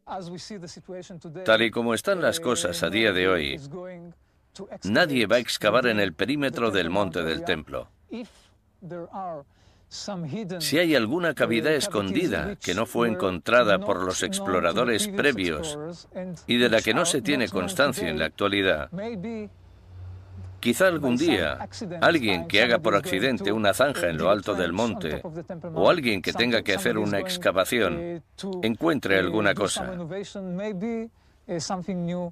Tal y como están las cosas a día de hoy, nadie va a excavar en el perímetro del monte del templo. Si hay alguna cavidad escondida que no fue encontrada por los exploradores previos y de la que no se tiene constancia en la actualidad, Quizá algún día alguien que haga por accidente una zanja en lo alto del monte o alguien que tenga que hacer una excavación encuentre alguna cosa.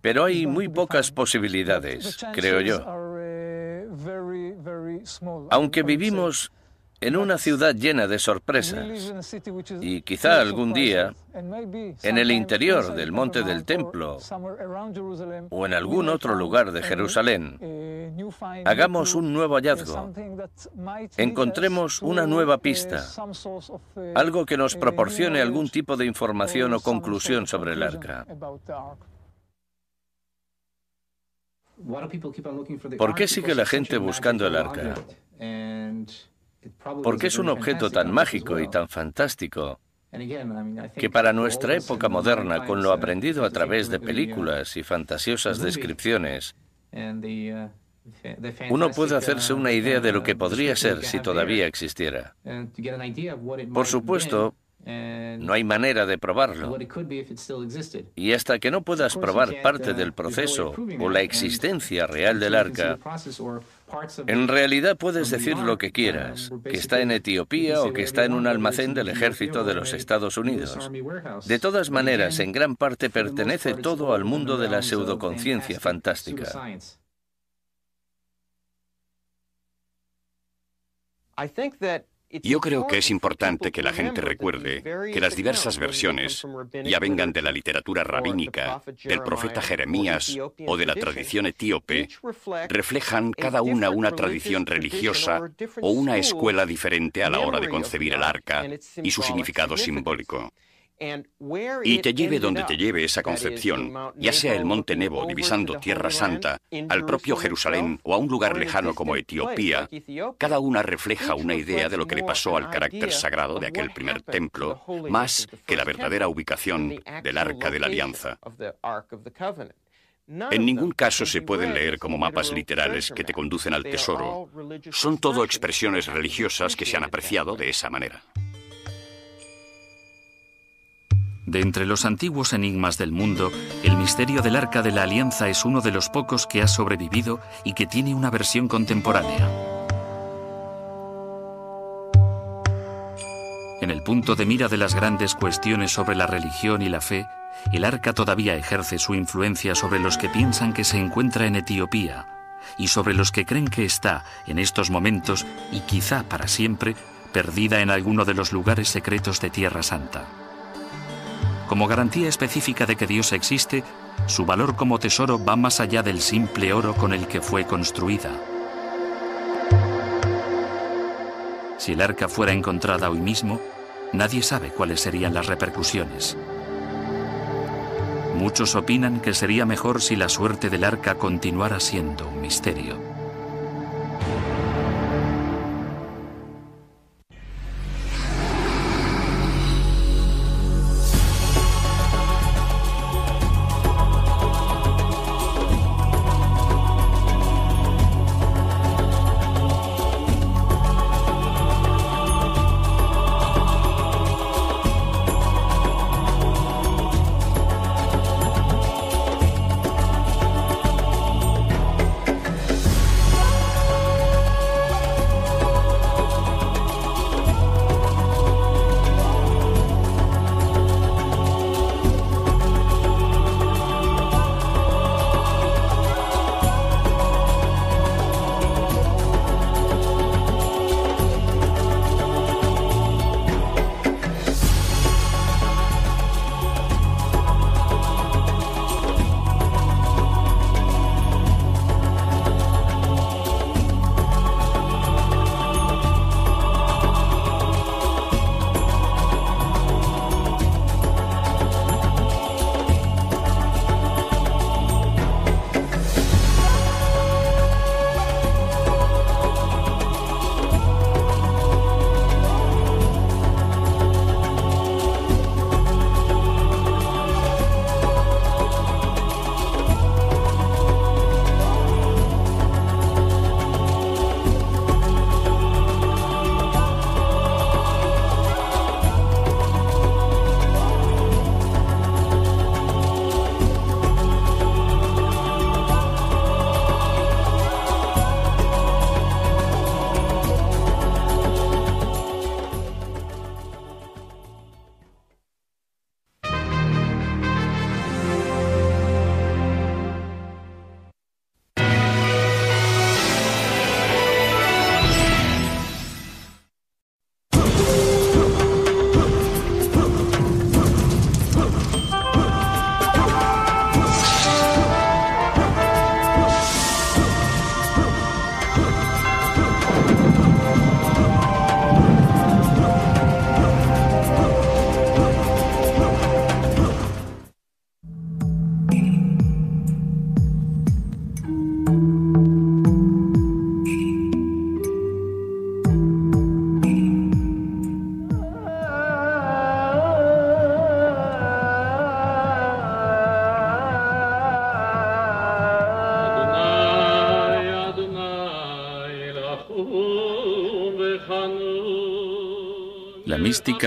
Pero hay muy pocas posibilidades, creo yo. Aunque vivimos en una ciudad llena de sorpresas. Y quizá algún día en el interior del monte del templo o en algún otro lugar de Jerusalén hagamos un nuevo hallazgo, encontremos una nueva pista, algo que nos proporcione algún tipo de información o conclusión sobre el arca. ¿Por qué sigue la gente buscando el arca? Porque es un objeto tan mágico y tan fantástico que para nuestra época moderna, con lo aprendido a través de películas y fantasiosas descripciones, uno puede hacerse una idea de lo que podría ser si todavía existiera. Por supuesto, no hay manera de probarlo. Y hasta que no puedas probar parte del proceso o la existencia real del arca, en realidad puedes decir lo que quieras, que está en Etiopía o que está en un almacén del ejército de los Estados Unidos. De todas maneras, en gran parte pertenece todo al mundo de la pseudoconciencia fantástica. Yo creo que es importante que la gente recuerde que las diversas versiones, ya vengan de la literatura rabínica, del profeta Jeremías o de la tradición etíope, reflejan cada una una tradición religiosa o una escuela diferente a la hora de concebir el arca y su significado simbólico. Y te lleve donde te lleve esa concepción, ya sea el monte Nebo divisando Tierra Santa, al propio Jerusalén o a un lugar lejano como Etiopía, cada una refleja una idea de lo que le pasó al carácter sagrado de aquel primer templo, más que la verdadera ubicación del Arca de la Alianza. En ningún caso se pueden leer como mapas literales que te conducen al tesoro. Son todo expresiones religiosas que se han apreciado de esa manera. De entre los antiguos enigmas del mundo, el misterio del Arca de la Alianza es uno de los pocos que ha sobrevivido y que tiene una versión contemporánea. En el punto de mira de las grandes cuestiones sobre la religión y la fe, el arca todavía ejerce su influencia sobre los que piensan que se encuentra en Etiopía y sobre los que creen que está, en estos momentos y quizá para siempre, perdida en alguno de los lugares secretos de Tierra Santa. Como garantía específica de que Dios existe, su valor como tesoro va más allá del simple oro con el que fue construida. Si el arca fuera encontrada hoy mismo, nadie sabe cuáles serían las repercusiones. Muchos opinan que sería mejor si la suerte del arca continuara siendo un misterio.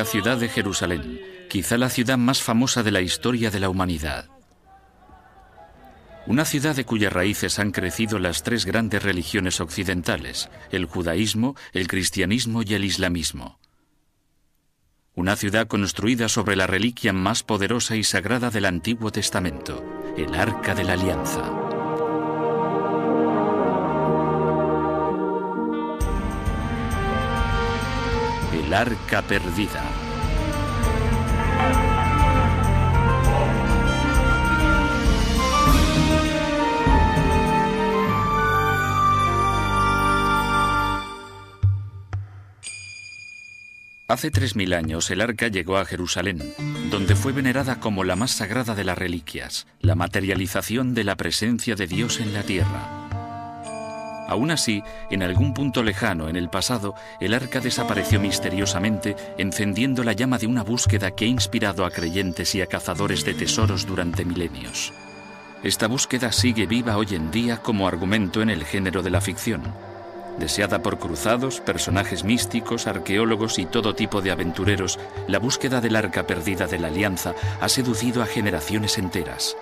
Ciudad de Jerusalén, quizá la ciudad más famosa de la historia de la humanidad. Una ciudad de cuyas raíces han crecido las tres grandes religiones occidentales, el judaísmo, el cristianismo y el islamismo. Una ciudad construida sobre la reliquia más poderosa y sagrada del Antiguo Testamento, el Arca de la Alianza. Arca Perdida. Hace tres mil años el arca llegó a Jerusalén, donde fue venerada como la más sagrada de las reliquias, la materialización de la presencia de Dios en la tierra. Aún así, en algún punto lejano en el pasado, el arca desapareció misteriosamente, encendiendo la llama de una búsqueda que ha inspirado a creyentes y a cazadores de tesoros durante milenios. Esta búsqueda sigue viva hoy en día como argumento en el género de la ficción Deseada por cruzados, personajes místicos, arqueólogos y todo tipo de aventureros, la búsqueda del arca perdida de la Alianza ha seducido a generaciones enteras.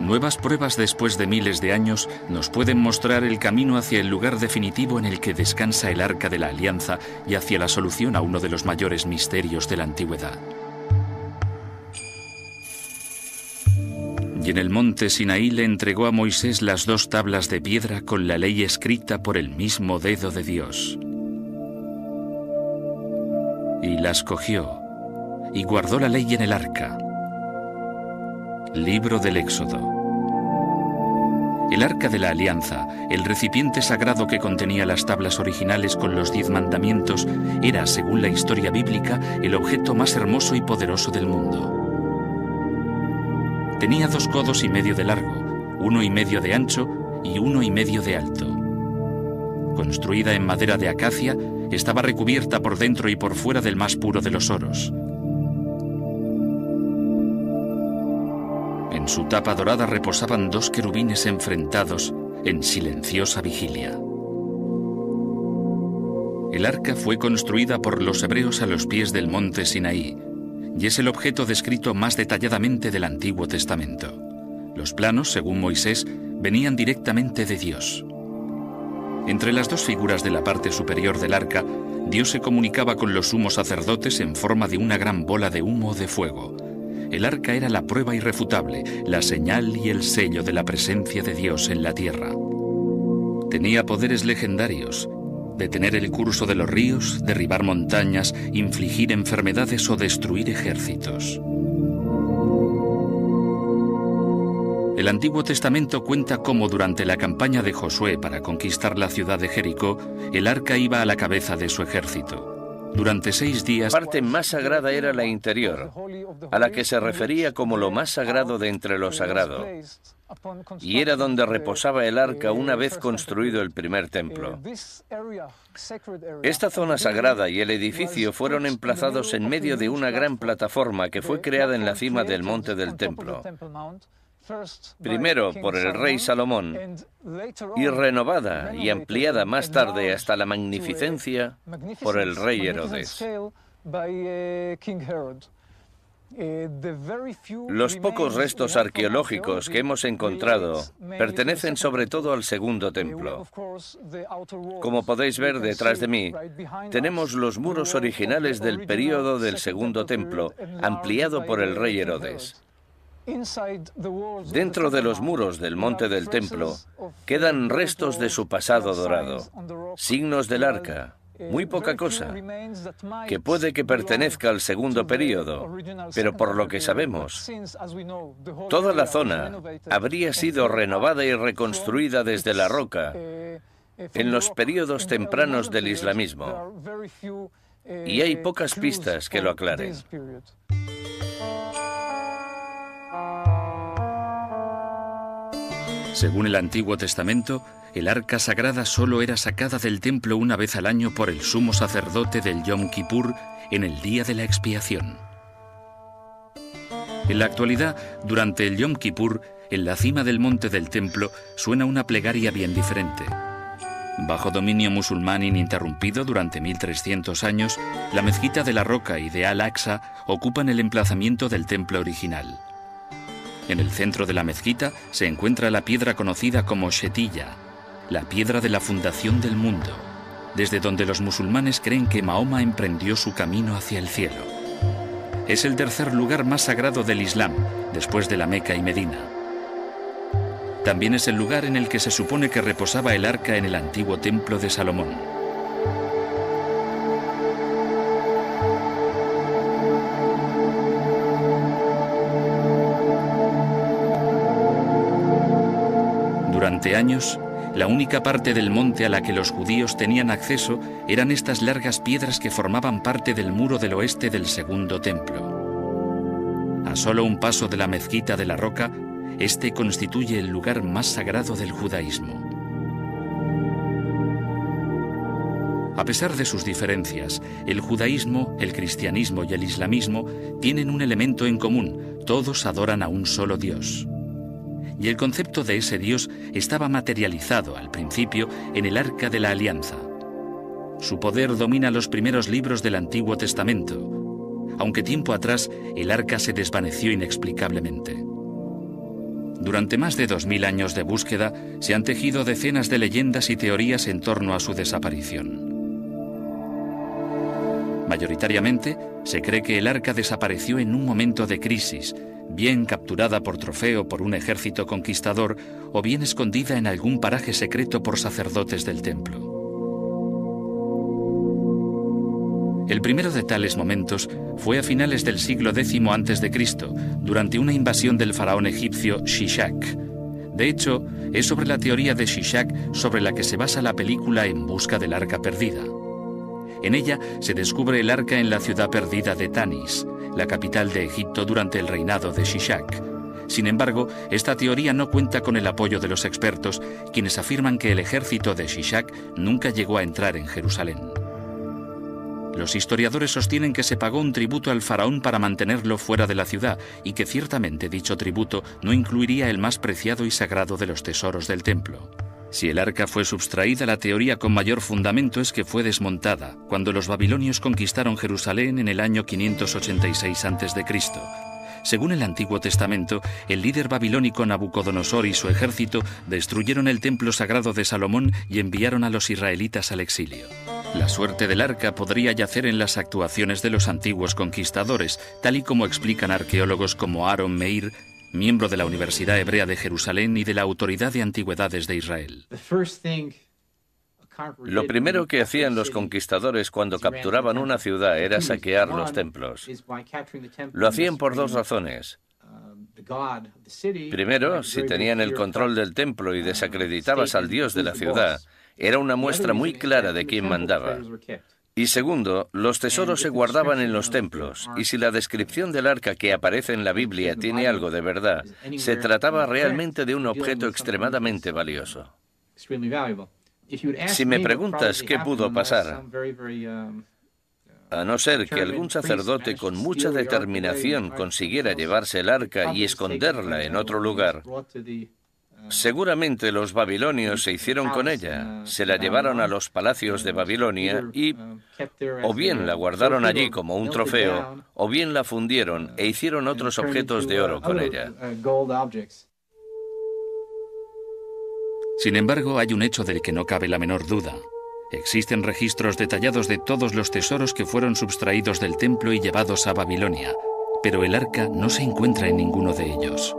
Nuevas pruebas después de miles de años nos pueden mostrar el camino hacia el lugar definitivo en el que descansa el arca de la Alianza y hacia la solución a uno de los mayores misterios de la antigüedad. Y en el monte Sinaí le entregó a Moisés las dos tablas de piedra con la ley escrita por el mismo dedo de Dios. Y las cogió y guardó la ley en el arca. Libro del Éxodo. El arca de la alianza, el recipiente sagrado que contenía las tablas originales con los diez mandamientos, era, según la historia bíblica, el objeto más hermoso y poderoso del mundo. Tenía dos codos y medio de largo, uno y medio de ancho y uno y medio de alto. Construida en madera de acacia, estaba recubierta por dentro y por fuera del más puro de los oros. En su tapa dorada reposaban dos querubines enfrentados en silenciosa vigilia. El arca fue construida por los hebreos a los pies del monte Sinaí, y es el objeto descrito más detalladamente del Antiguo Testamento. Los planos, según Moisés, venían directamente de Dios. Entre las dos figuras de la parte superior del arca, Dios se comunicaba con los sumos sacerdotes en forma de una gran bola de humo de fuego. El arca era la prueba irrefutable, la señal y el sello de la presencia de Dios en la tierra. Tenía poderes legendarios, detener el curso de los ríos, derribar montañas, infligir enfermedades o destruir ejércitos. El Antiguo Testamento cuenta cómo durante la campaña de Josué para conquistar la ciudad de Jericó, el arca iba a la cabeza de su ejército. Durante seis días... La parte más sagrada era la interior, a la que se refería como lo más sagrado de entre lo sagrado y era donde reposaba el arca una vez construido el primer templo. Esta zona sagrada y el edificio fueron emplazados en medio de una gran plataforma que fue creada en la cima del monte del templo, primero por el rey Salomón y renovada y ampliada más tarde hasta la magnificencia por el rey Herodes. Eh, Los pocos restos arqueológicos que hemos encontrado pertenecen sobre todo al segundo templo. Como podéis ver detrás de mí, tenemos los muros originales del período del segundo templo, ampliado por el rey Herodes. Dentro de los muros del monte del templo quedan restos de su pasado dorado, signos del arca, muy poca cosa, que puede que pertenezca al segundo período, pero por lo que sabemos, toda la zona habría sido renovada y reconstruida desde la roca en los períodos tempranos del islamismo, y hay pocas pistas que lo aclaren. Según el Antiguo Testamento, el arca sagrada solo era sacada del templo una vez al año por el sumo sacerdote del Yom Kippur en el día de la expiación. En la actualidad, durante el Yom Kippur, en la cima del monte del templo suena una plegaria bien diferente. Bajo dominio musulmán ininterrumpido durante 1300 años, la mezquita de la Roca y de Al-Aqsa ocupan el emplazamiento del templo original. En el centro de la mezquita se encuentra la piedra conocida como Shetilla, la piedra de la fundación del mundo, desde donde los musulmanes creen que Mahoma emprendió su camino hacia el cielo. Es el tercer lugar más sagrado del Islam, después de la Meca y Medina. También es el lugar en el que se supone que reposaba el arca en el antiguo templo de Salomón. Años, la única parte del monte a la que los judíos tenían acceso eran estas largas piedras que formaban parte del muro del oeste del segundo templo. A solo un paso de la mezquita de la roca este constituye el lugar más sagrado del judaísmo. A pesar de sus diferencias, el judaísmo, el cristianismo y el islamismo tienen un elemento en común, todos adoran a un solo Dios. Y el concepto de ese Dios estaba materializado al principio en el Arca de la Alianza. Su poder domina los primeros libros del Antiguo Testamento, aunque tiempo atrás el arca se desvaneció inexplicablemente. Durante más de 2.000 años de búsqueda se han tejido decenas de leyendas y teorías en torno a su desaparición. Mayoritariamente, se cree que el arca desapareció en un momento de crisis, bien capturada por trofeo por un ejército conquistador o bien escondida en algún paraje secreto por sacerdotes del templo. El primero de tales momentos fue a finales del siglo X a.C., durante una invasión del faraón egipcio Shishak. De hecho, es sobre la teoría de Shishak sobre la que se basa la película En busca del arca perdida. En ella se descubre el arca en la ciudad perdida de Tanis, la capital de Egipto durante el reinado de Shishak. Sin embargo, esta teoría no cuenta con el apoyo de los expertos, quienes afirman que el ejército de Shishak nunca llegó a entrar en Jerusalén. Los historiadores sostienen que se pagó un tributo al faraón para mantenerlo fuera de la ciudad y que ciertamente dicho tributo no incluiría el más preciado y sagrado de los tesoros del templo. Si el arca fue sustraída, la teoría con mayor fundamento es que fue desmontada cuando los babilonios conquistaron Jerusalén en el año 586 a.C. Según el Antiguo Testamento, el líder babilónico Nabucodonosor y su ejército destruyeron el templo sagrado de Salomón y enviaron a los israelitas al exilio. La suerte del arca podría yacer en las actuaciones de los antiguos conquistadores, tal y como explican arqueólogos como Aaron Meir, miembro de la Universidad Hebrea de Jerusalén y de la Autoridad de Antigüedades de Israel. Lo primero que hacían los conquistadores cuando capturaban una ciudad era saquear los templos. Lo hacían por dos razones. Primero, si tenían el control del templo y desacreditabas al dios de la ciudad, era una muestra muy clara de quién mandaba. Y segundo, los tesoros se guardaban en los templos, y si la descripción del arca que aparece en la Biblia tiene algo de verdad, se trataba realmente de un objeto extremadamente valioso. Si me preguntas qué pudo pasar, a no ser que algún sacerdote con mucha determinación consiguiera llevarse el arca y esconderla en otro lugar, Seguramente los babilonios se hicieron con ella, se la llevaron a los palacios de Babilonia y o bien la guardaron allí como un trofeo, o bien la fundieron e hicieron otros objetos de oro con ella. Sin embargo, hay un hecho del que no cabe la menor duda. Existen registros detallados de todos los tesoros que fueron sustraídos del templo y llevados a Babilonia, pero el arca no se encuentra en ninguno de ellos.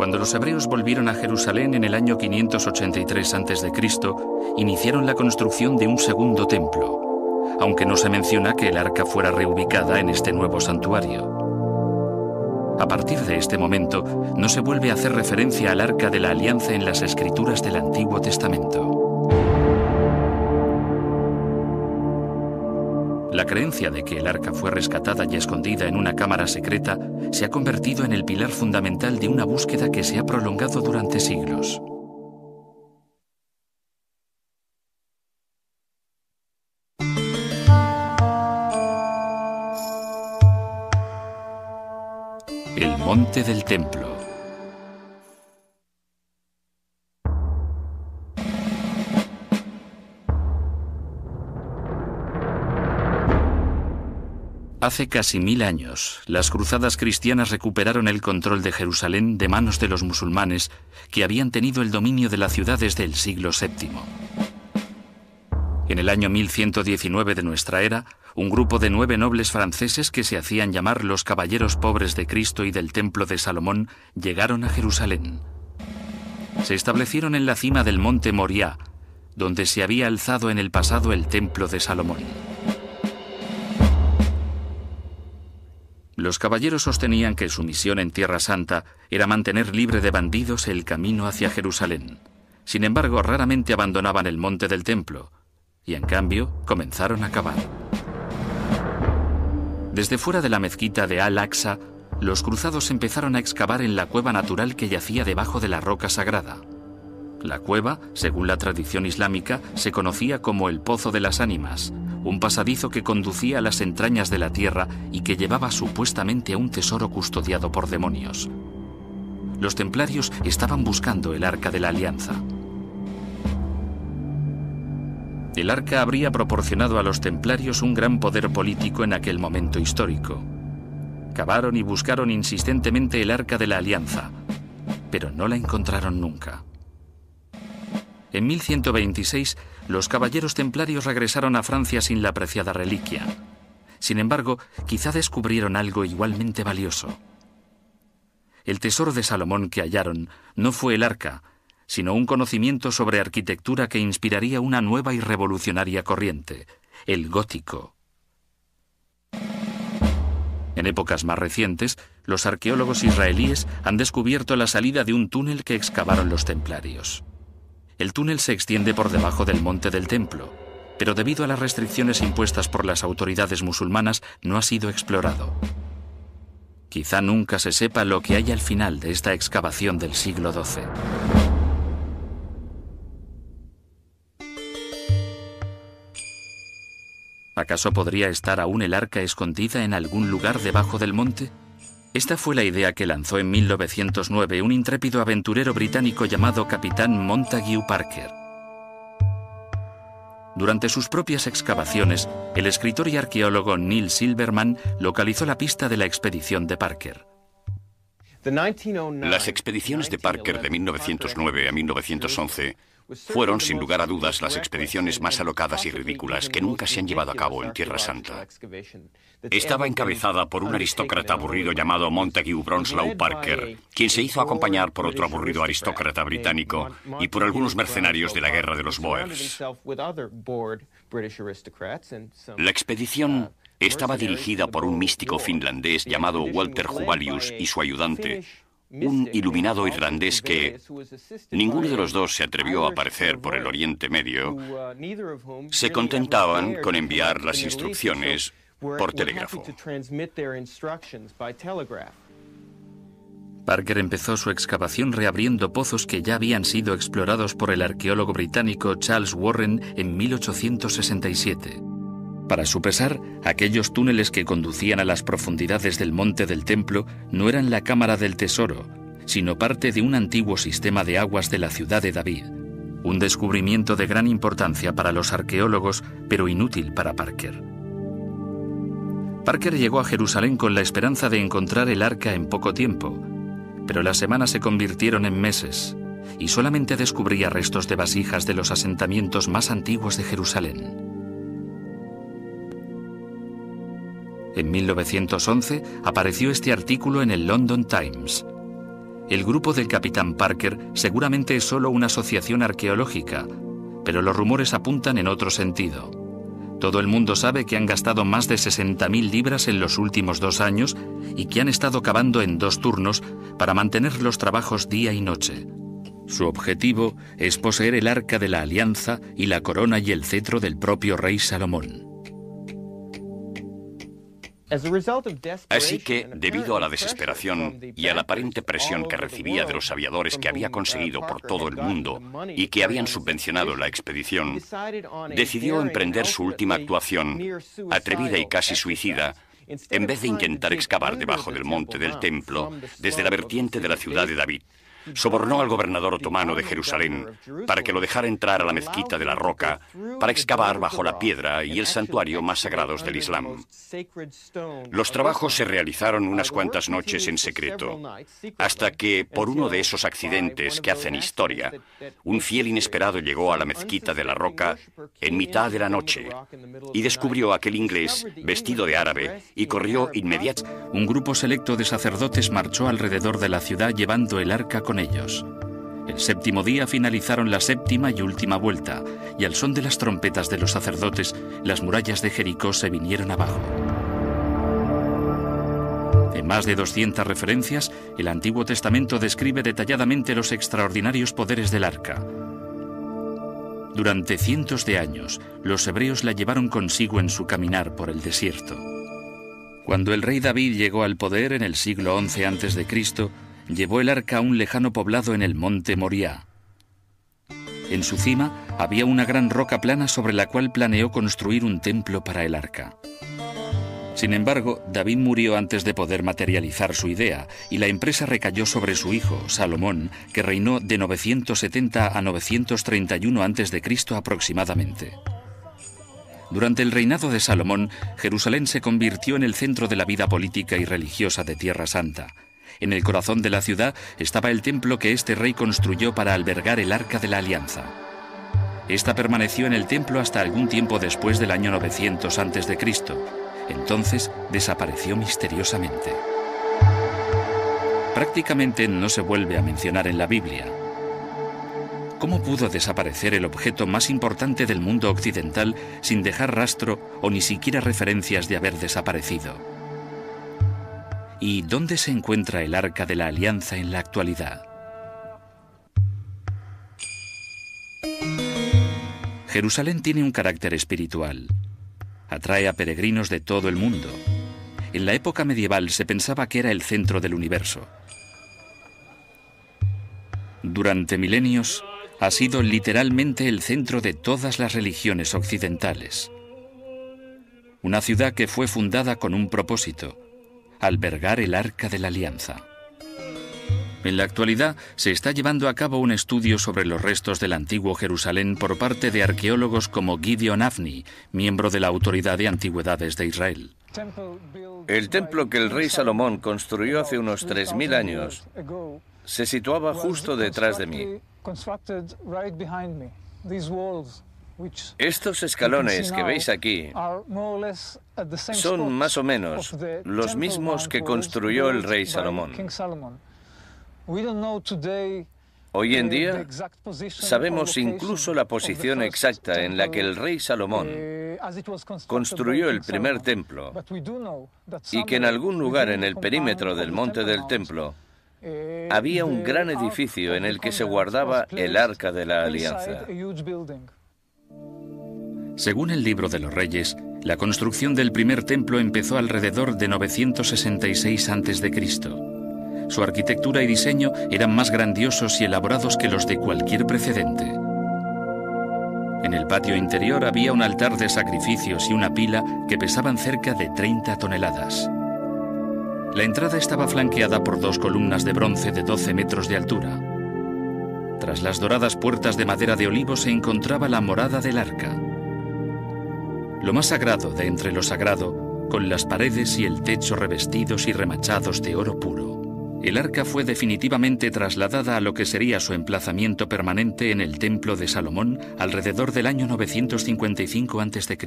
Cuando los hebreos volvieron a Jerusalén en el año 583 a.C., iniciaron la construcción de un segundo templo, aunque no se menciona que el arca fuera reubicada en este nuevo santuario. A partir de este momento, no se vuelve a hacer referencia al arca de la alianza en las escrituras del Antiguo Testamento. La creencia de que el arca fue rescatada y escondida en una cámara secreta se ha convertido en el pilar fundamental de una búsqueda que se ha prolongado durante siglos. El Monte del Templo. Hace casi mil años, las cruzadas cristianas recuperaron el control de Jerusalén de manos de los musulmanes que habían tenido el dominio de la ciudad desde el siglo VII. En el año 1119 de nuestra era, un grupo de nueve nobles franceses que se hacían llamar los Caballeros Pobres de Cristo y del Templo de Salomón llegaron a Jerusalén. Se establecieron en la cima del monte Moriah, donde se había alzado en el pasado el Templo de Salomón. Los caballeros sostenían que su misión en Tierra Santa era mantener libre de bandidos el camino hacia Jerusalén. Sin embargo, raramente abandonaban el monte del templo, y en cambio comenzaron a cavar. Desde fuera de la mezquita de Al-Aqsa, los cruzados empezaron a excavar en la cueva natural que yacía debajo de la roca sagrada. La cueva, según la tradición islámica, se conocía como el Pozo de las Ánimas, un pasadizo que conducía a las entrañas de la tierra y que llevaba supuestamente a un tesoro custodiado por demonios. Los templarios estaban buscando el arca de la alianza. El arca habría proporcionado a los templarios un gran poder político en aquel momento histórico. Cavaron y buscaron insistentemente el arca de la alianza, pero no la encontraron nunca. En 1126, los caballeros templarios regresaron a Francia sin la apreciada reliquia. Sin embargo, quizá descubrieron algo igualmente valioso. El tesoro de Salomón que hallaron no fue el arca, sino un conocimiento sobre arquitectura que inspiraría una nueva y revolucionaria corriente, el gótico. En épocas más recientes, los arqueólogos israelíes han descubierto la salida de un túnel que excavaron los templarios. El túnel se extiende por debajo del monte del templo, pero debido a las restricciones impuestas por las autoridades musulmanas no ha sido explorado. Quizá nunca se sepa lo que hay al final de esta excavación del siglo XII. ¿Acaso podría estar aún el arca escondida en algún lugar debajo del monte? Esta fue la idea que lanzó en 1909 un intrépido aventurero británico llamado Capitán Montague Parker. Durante sus propias excavaciones, el escritor y arqueólogo Neil Silverman localizó la pista de la expedición de Parker. Las expediciones de Parker de 1909 a 1911 fueron, sin lugar a dudas, las expediciones más alocadas y ridículas que nunca se han llevado a cabo en Tierra Santa. Estaba encabezada por un aristócrata aburrido llamado Montague Bronslow Parker, quien se hizo acompañar por otro aburrido aristócrata británico y por algunos mercenarios de la guerra de los Boers. La expedición estaba dirigida por un místico finlandés llamado Walter Huvalius y su ayudante, un iluminado irlandés que ninguno de los dos se atrevió a aparecer por el Oriente Medio, se contentaban con enviar las instrucciones por telégrafo. Parker empezó su excavación reabriendo pozos que ya habían sido explorados por el arqueólogo británico Charles Warren en 1867. Para su pesar, aquellos túneles que conducían a las profundidades del monte del templo no eran la cámara del tesoro, sino parte de un antiguo sistema de aguas de la ciudad de David, un descubrimiento de gran importancia para los arqueólogos, pero inútil para Parker. Parker llegó a Jerusalén con la esperanza de encontrar el arca en poco tiempo, pero las semanas se convirtieron en meses y solamente descubría restos de vasijas de los asentamientos más antiguos de Jerusalén. En 1911 apareció este artículo en el London Times. El grupo del capitán Parker seguramente es solo una asociación arqueológica, pero los rumores apuntan en otro sentido. Todo el mundo sabe que han gastado más de 60.000 libras en los últimos dos años y que han estado cavando en dos turnos para mantener los trabajos día y noche. Su objetivo es poseer el arca de la alianza y la corona y el cetro del propio rey Salomón. Así que, debido a la desesperación y a la aparente presión que recibía de los aviadores que había conseguido por todo el mundo y que habían subvencionado la expedición, decidió emprender su última actuación, atrevida y casi suicida, en vez de intentar excavar debajo del monte del templo desde la vertiente de la ciudad de David, sobornó al gobernador otomano de Jerusalén para que lo dejara entrar a la mezquita de la roca para excavar bajo la piedra y el santuario más sagrados del Islam. Los trabajos se realizaron unas cuantas noches en secreto, hasta que, por uno de esos accidentes que hacen historia, un fiel inesperado llegó a la mezquita de la roca en mitad de la noche y descubrió a aquel inglés vestido de árabe y corrió inmediatamente. Un grupo selecto de sacerdotes marchó alrededor de la ciudad llevando el arca El séptimo día finalizaron la séptima y última vuelta, y al son de las trompetas de los sacerdotes, las murallas de Jericó se vinieron abajo. En más de 200 referencias, el Antiguo Testamento describe detalladamente los extraordinarios poderes del arca. Durante cientos de años, los hebreos la llevaron consigo en su caminar por el desierto. Cuando el rey David llegó al poder en el siglo XI a.C., llevó el arca a un lejano poblado en el monte Moriah. En su cima había una gran roca plana sobre la cual planeó construir un templo para el arca. Sin embargo, David murió antes de poder materializar su idea y la empresa recayó sobre su hijo, Salomón, que reinó de 970 a 931 a.C. aproximadamente. Durante el reinado de Salomón, Jerusalén se convirtió en el centro de la vida política y religiosa de Tierra Santa. En el corazón de la ciudad estaba el templo que este rey construyó para albergar el Arca de la Alianza. Esta permaneció en el templo hasta algún tiempo después del año 900 a.C. Entonces desapareció misteriosamente. Prácticamente no se vuelve a mencionar en la Biblia. ¿Cómo pudo desaparecer el objeto más importante del mundo occidental sin dejar rastro o ni siquiera referencias de haber desaparecido? ¿Y dónde se encuentra el arca de la alianza en la actualidad? Jerusalén tiene un carácter espiritual. Atrae a peregrinos de todo el mundo. En la época medieval se pensaba que era el centro del universo. Durante milenios, ha sido literalmente el centro de todas las religiones occidentales. Una ciudad que fue fundada con un propósito, albergar el Arca de la Alianza. En la actualidad se está llevando a cabo un estudio sobre los restos del antiguo Jerusalén por parte de arqueólogos como Gideon Avni, miembro de la Autoridad de Antigüedades de Israel. El templo que el rey Salomón construyó hace unos 3.000 años se situaba justo detrás de mí. Estos escalones que veis aquí son más o menos los mismos que construyó el rey Salomón. Hoy en día sabemos incluso la posición exacta en la que el rey Salomón construyó el primer templo y que en algún lugar en el perímetro del monte del templo había un gran edificio en el que se guardaba el arca de la alianza. Según el libro de los reyes, la construcción del primer templo empezó alrededor de 966 a.C. Su arquitectura y diseño eran más grandiosos y elaborados que los de cualquier precedente. En el patio interior había un altar de sacrificios y una pila que pesaban cerca de 30 toneladas. La entrada estaba flanqueada por dos columnas de bronce de 12 metros de altura. Tras las doradas puertas de madera de olivo se encontraba la morada del arca. Lo más sagrado de entre lo sagrado, con las paredes y el techo revestidos y remachados de oro puro. El arca fue definitivamente trasladada a lo que sería su emplazamiento permanente en el templo de Salomón alrededor del año 955 a.C.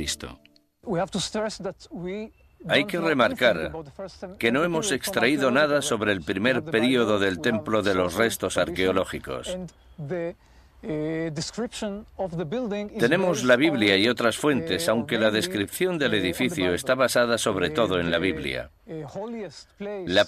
Hay que remarcar que no hemos extraído nada sobre el primer período del templo de los restos arqueológicos. Tenemos la Biblia y otras fuentes, aunque la descripción del edificio está basada sobre todo en la Biblia. La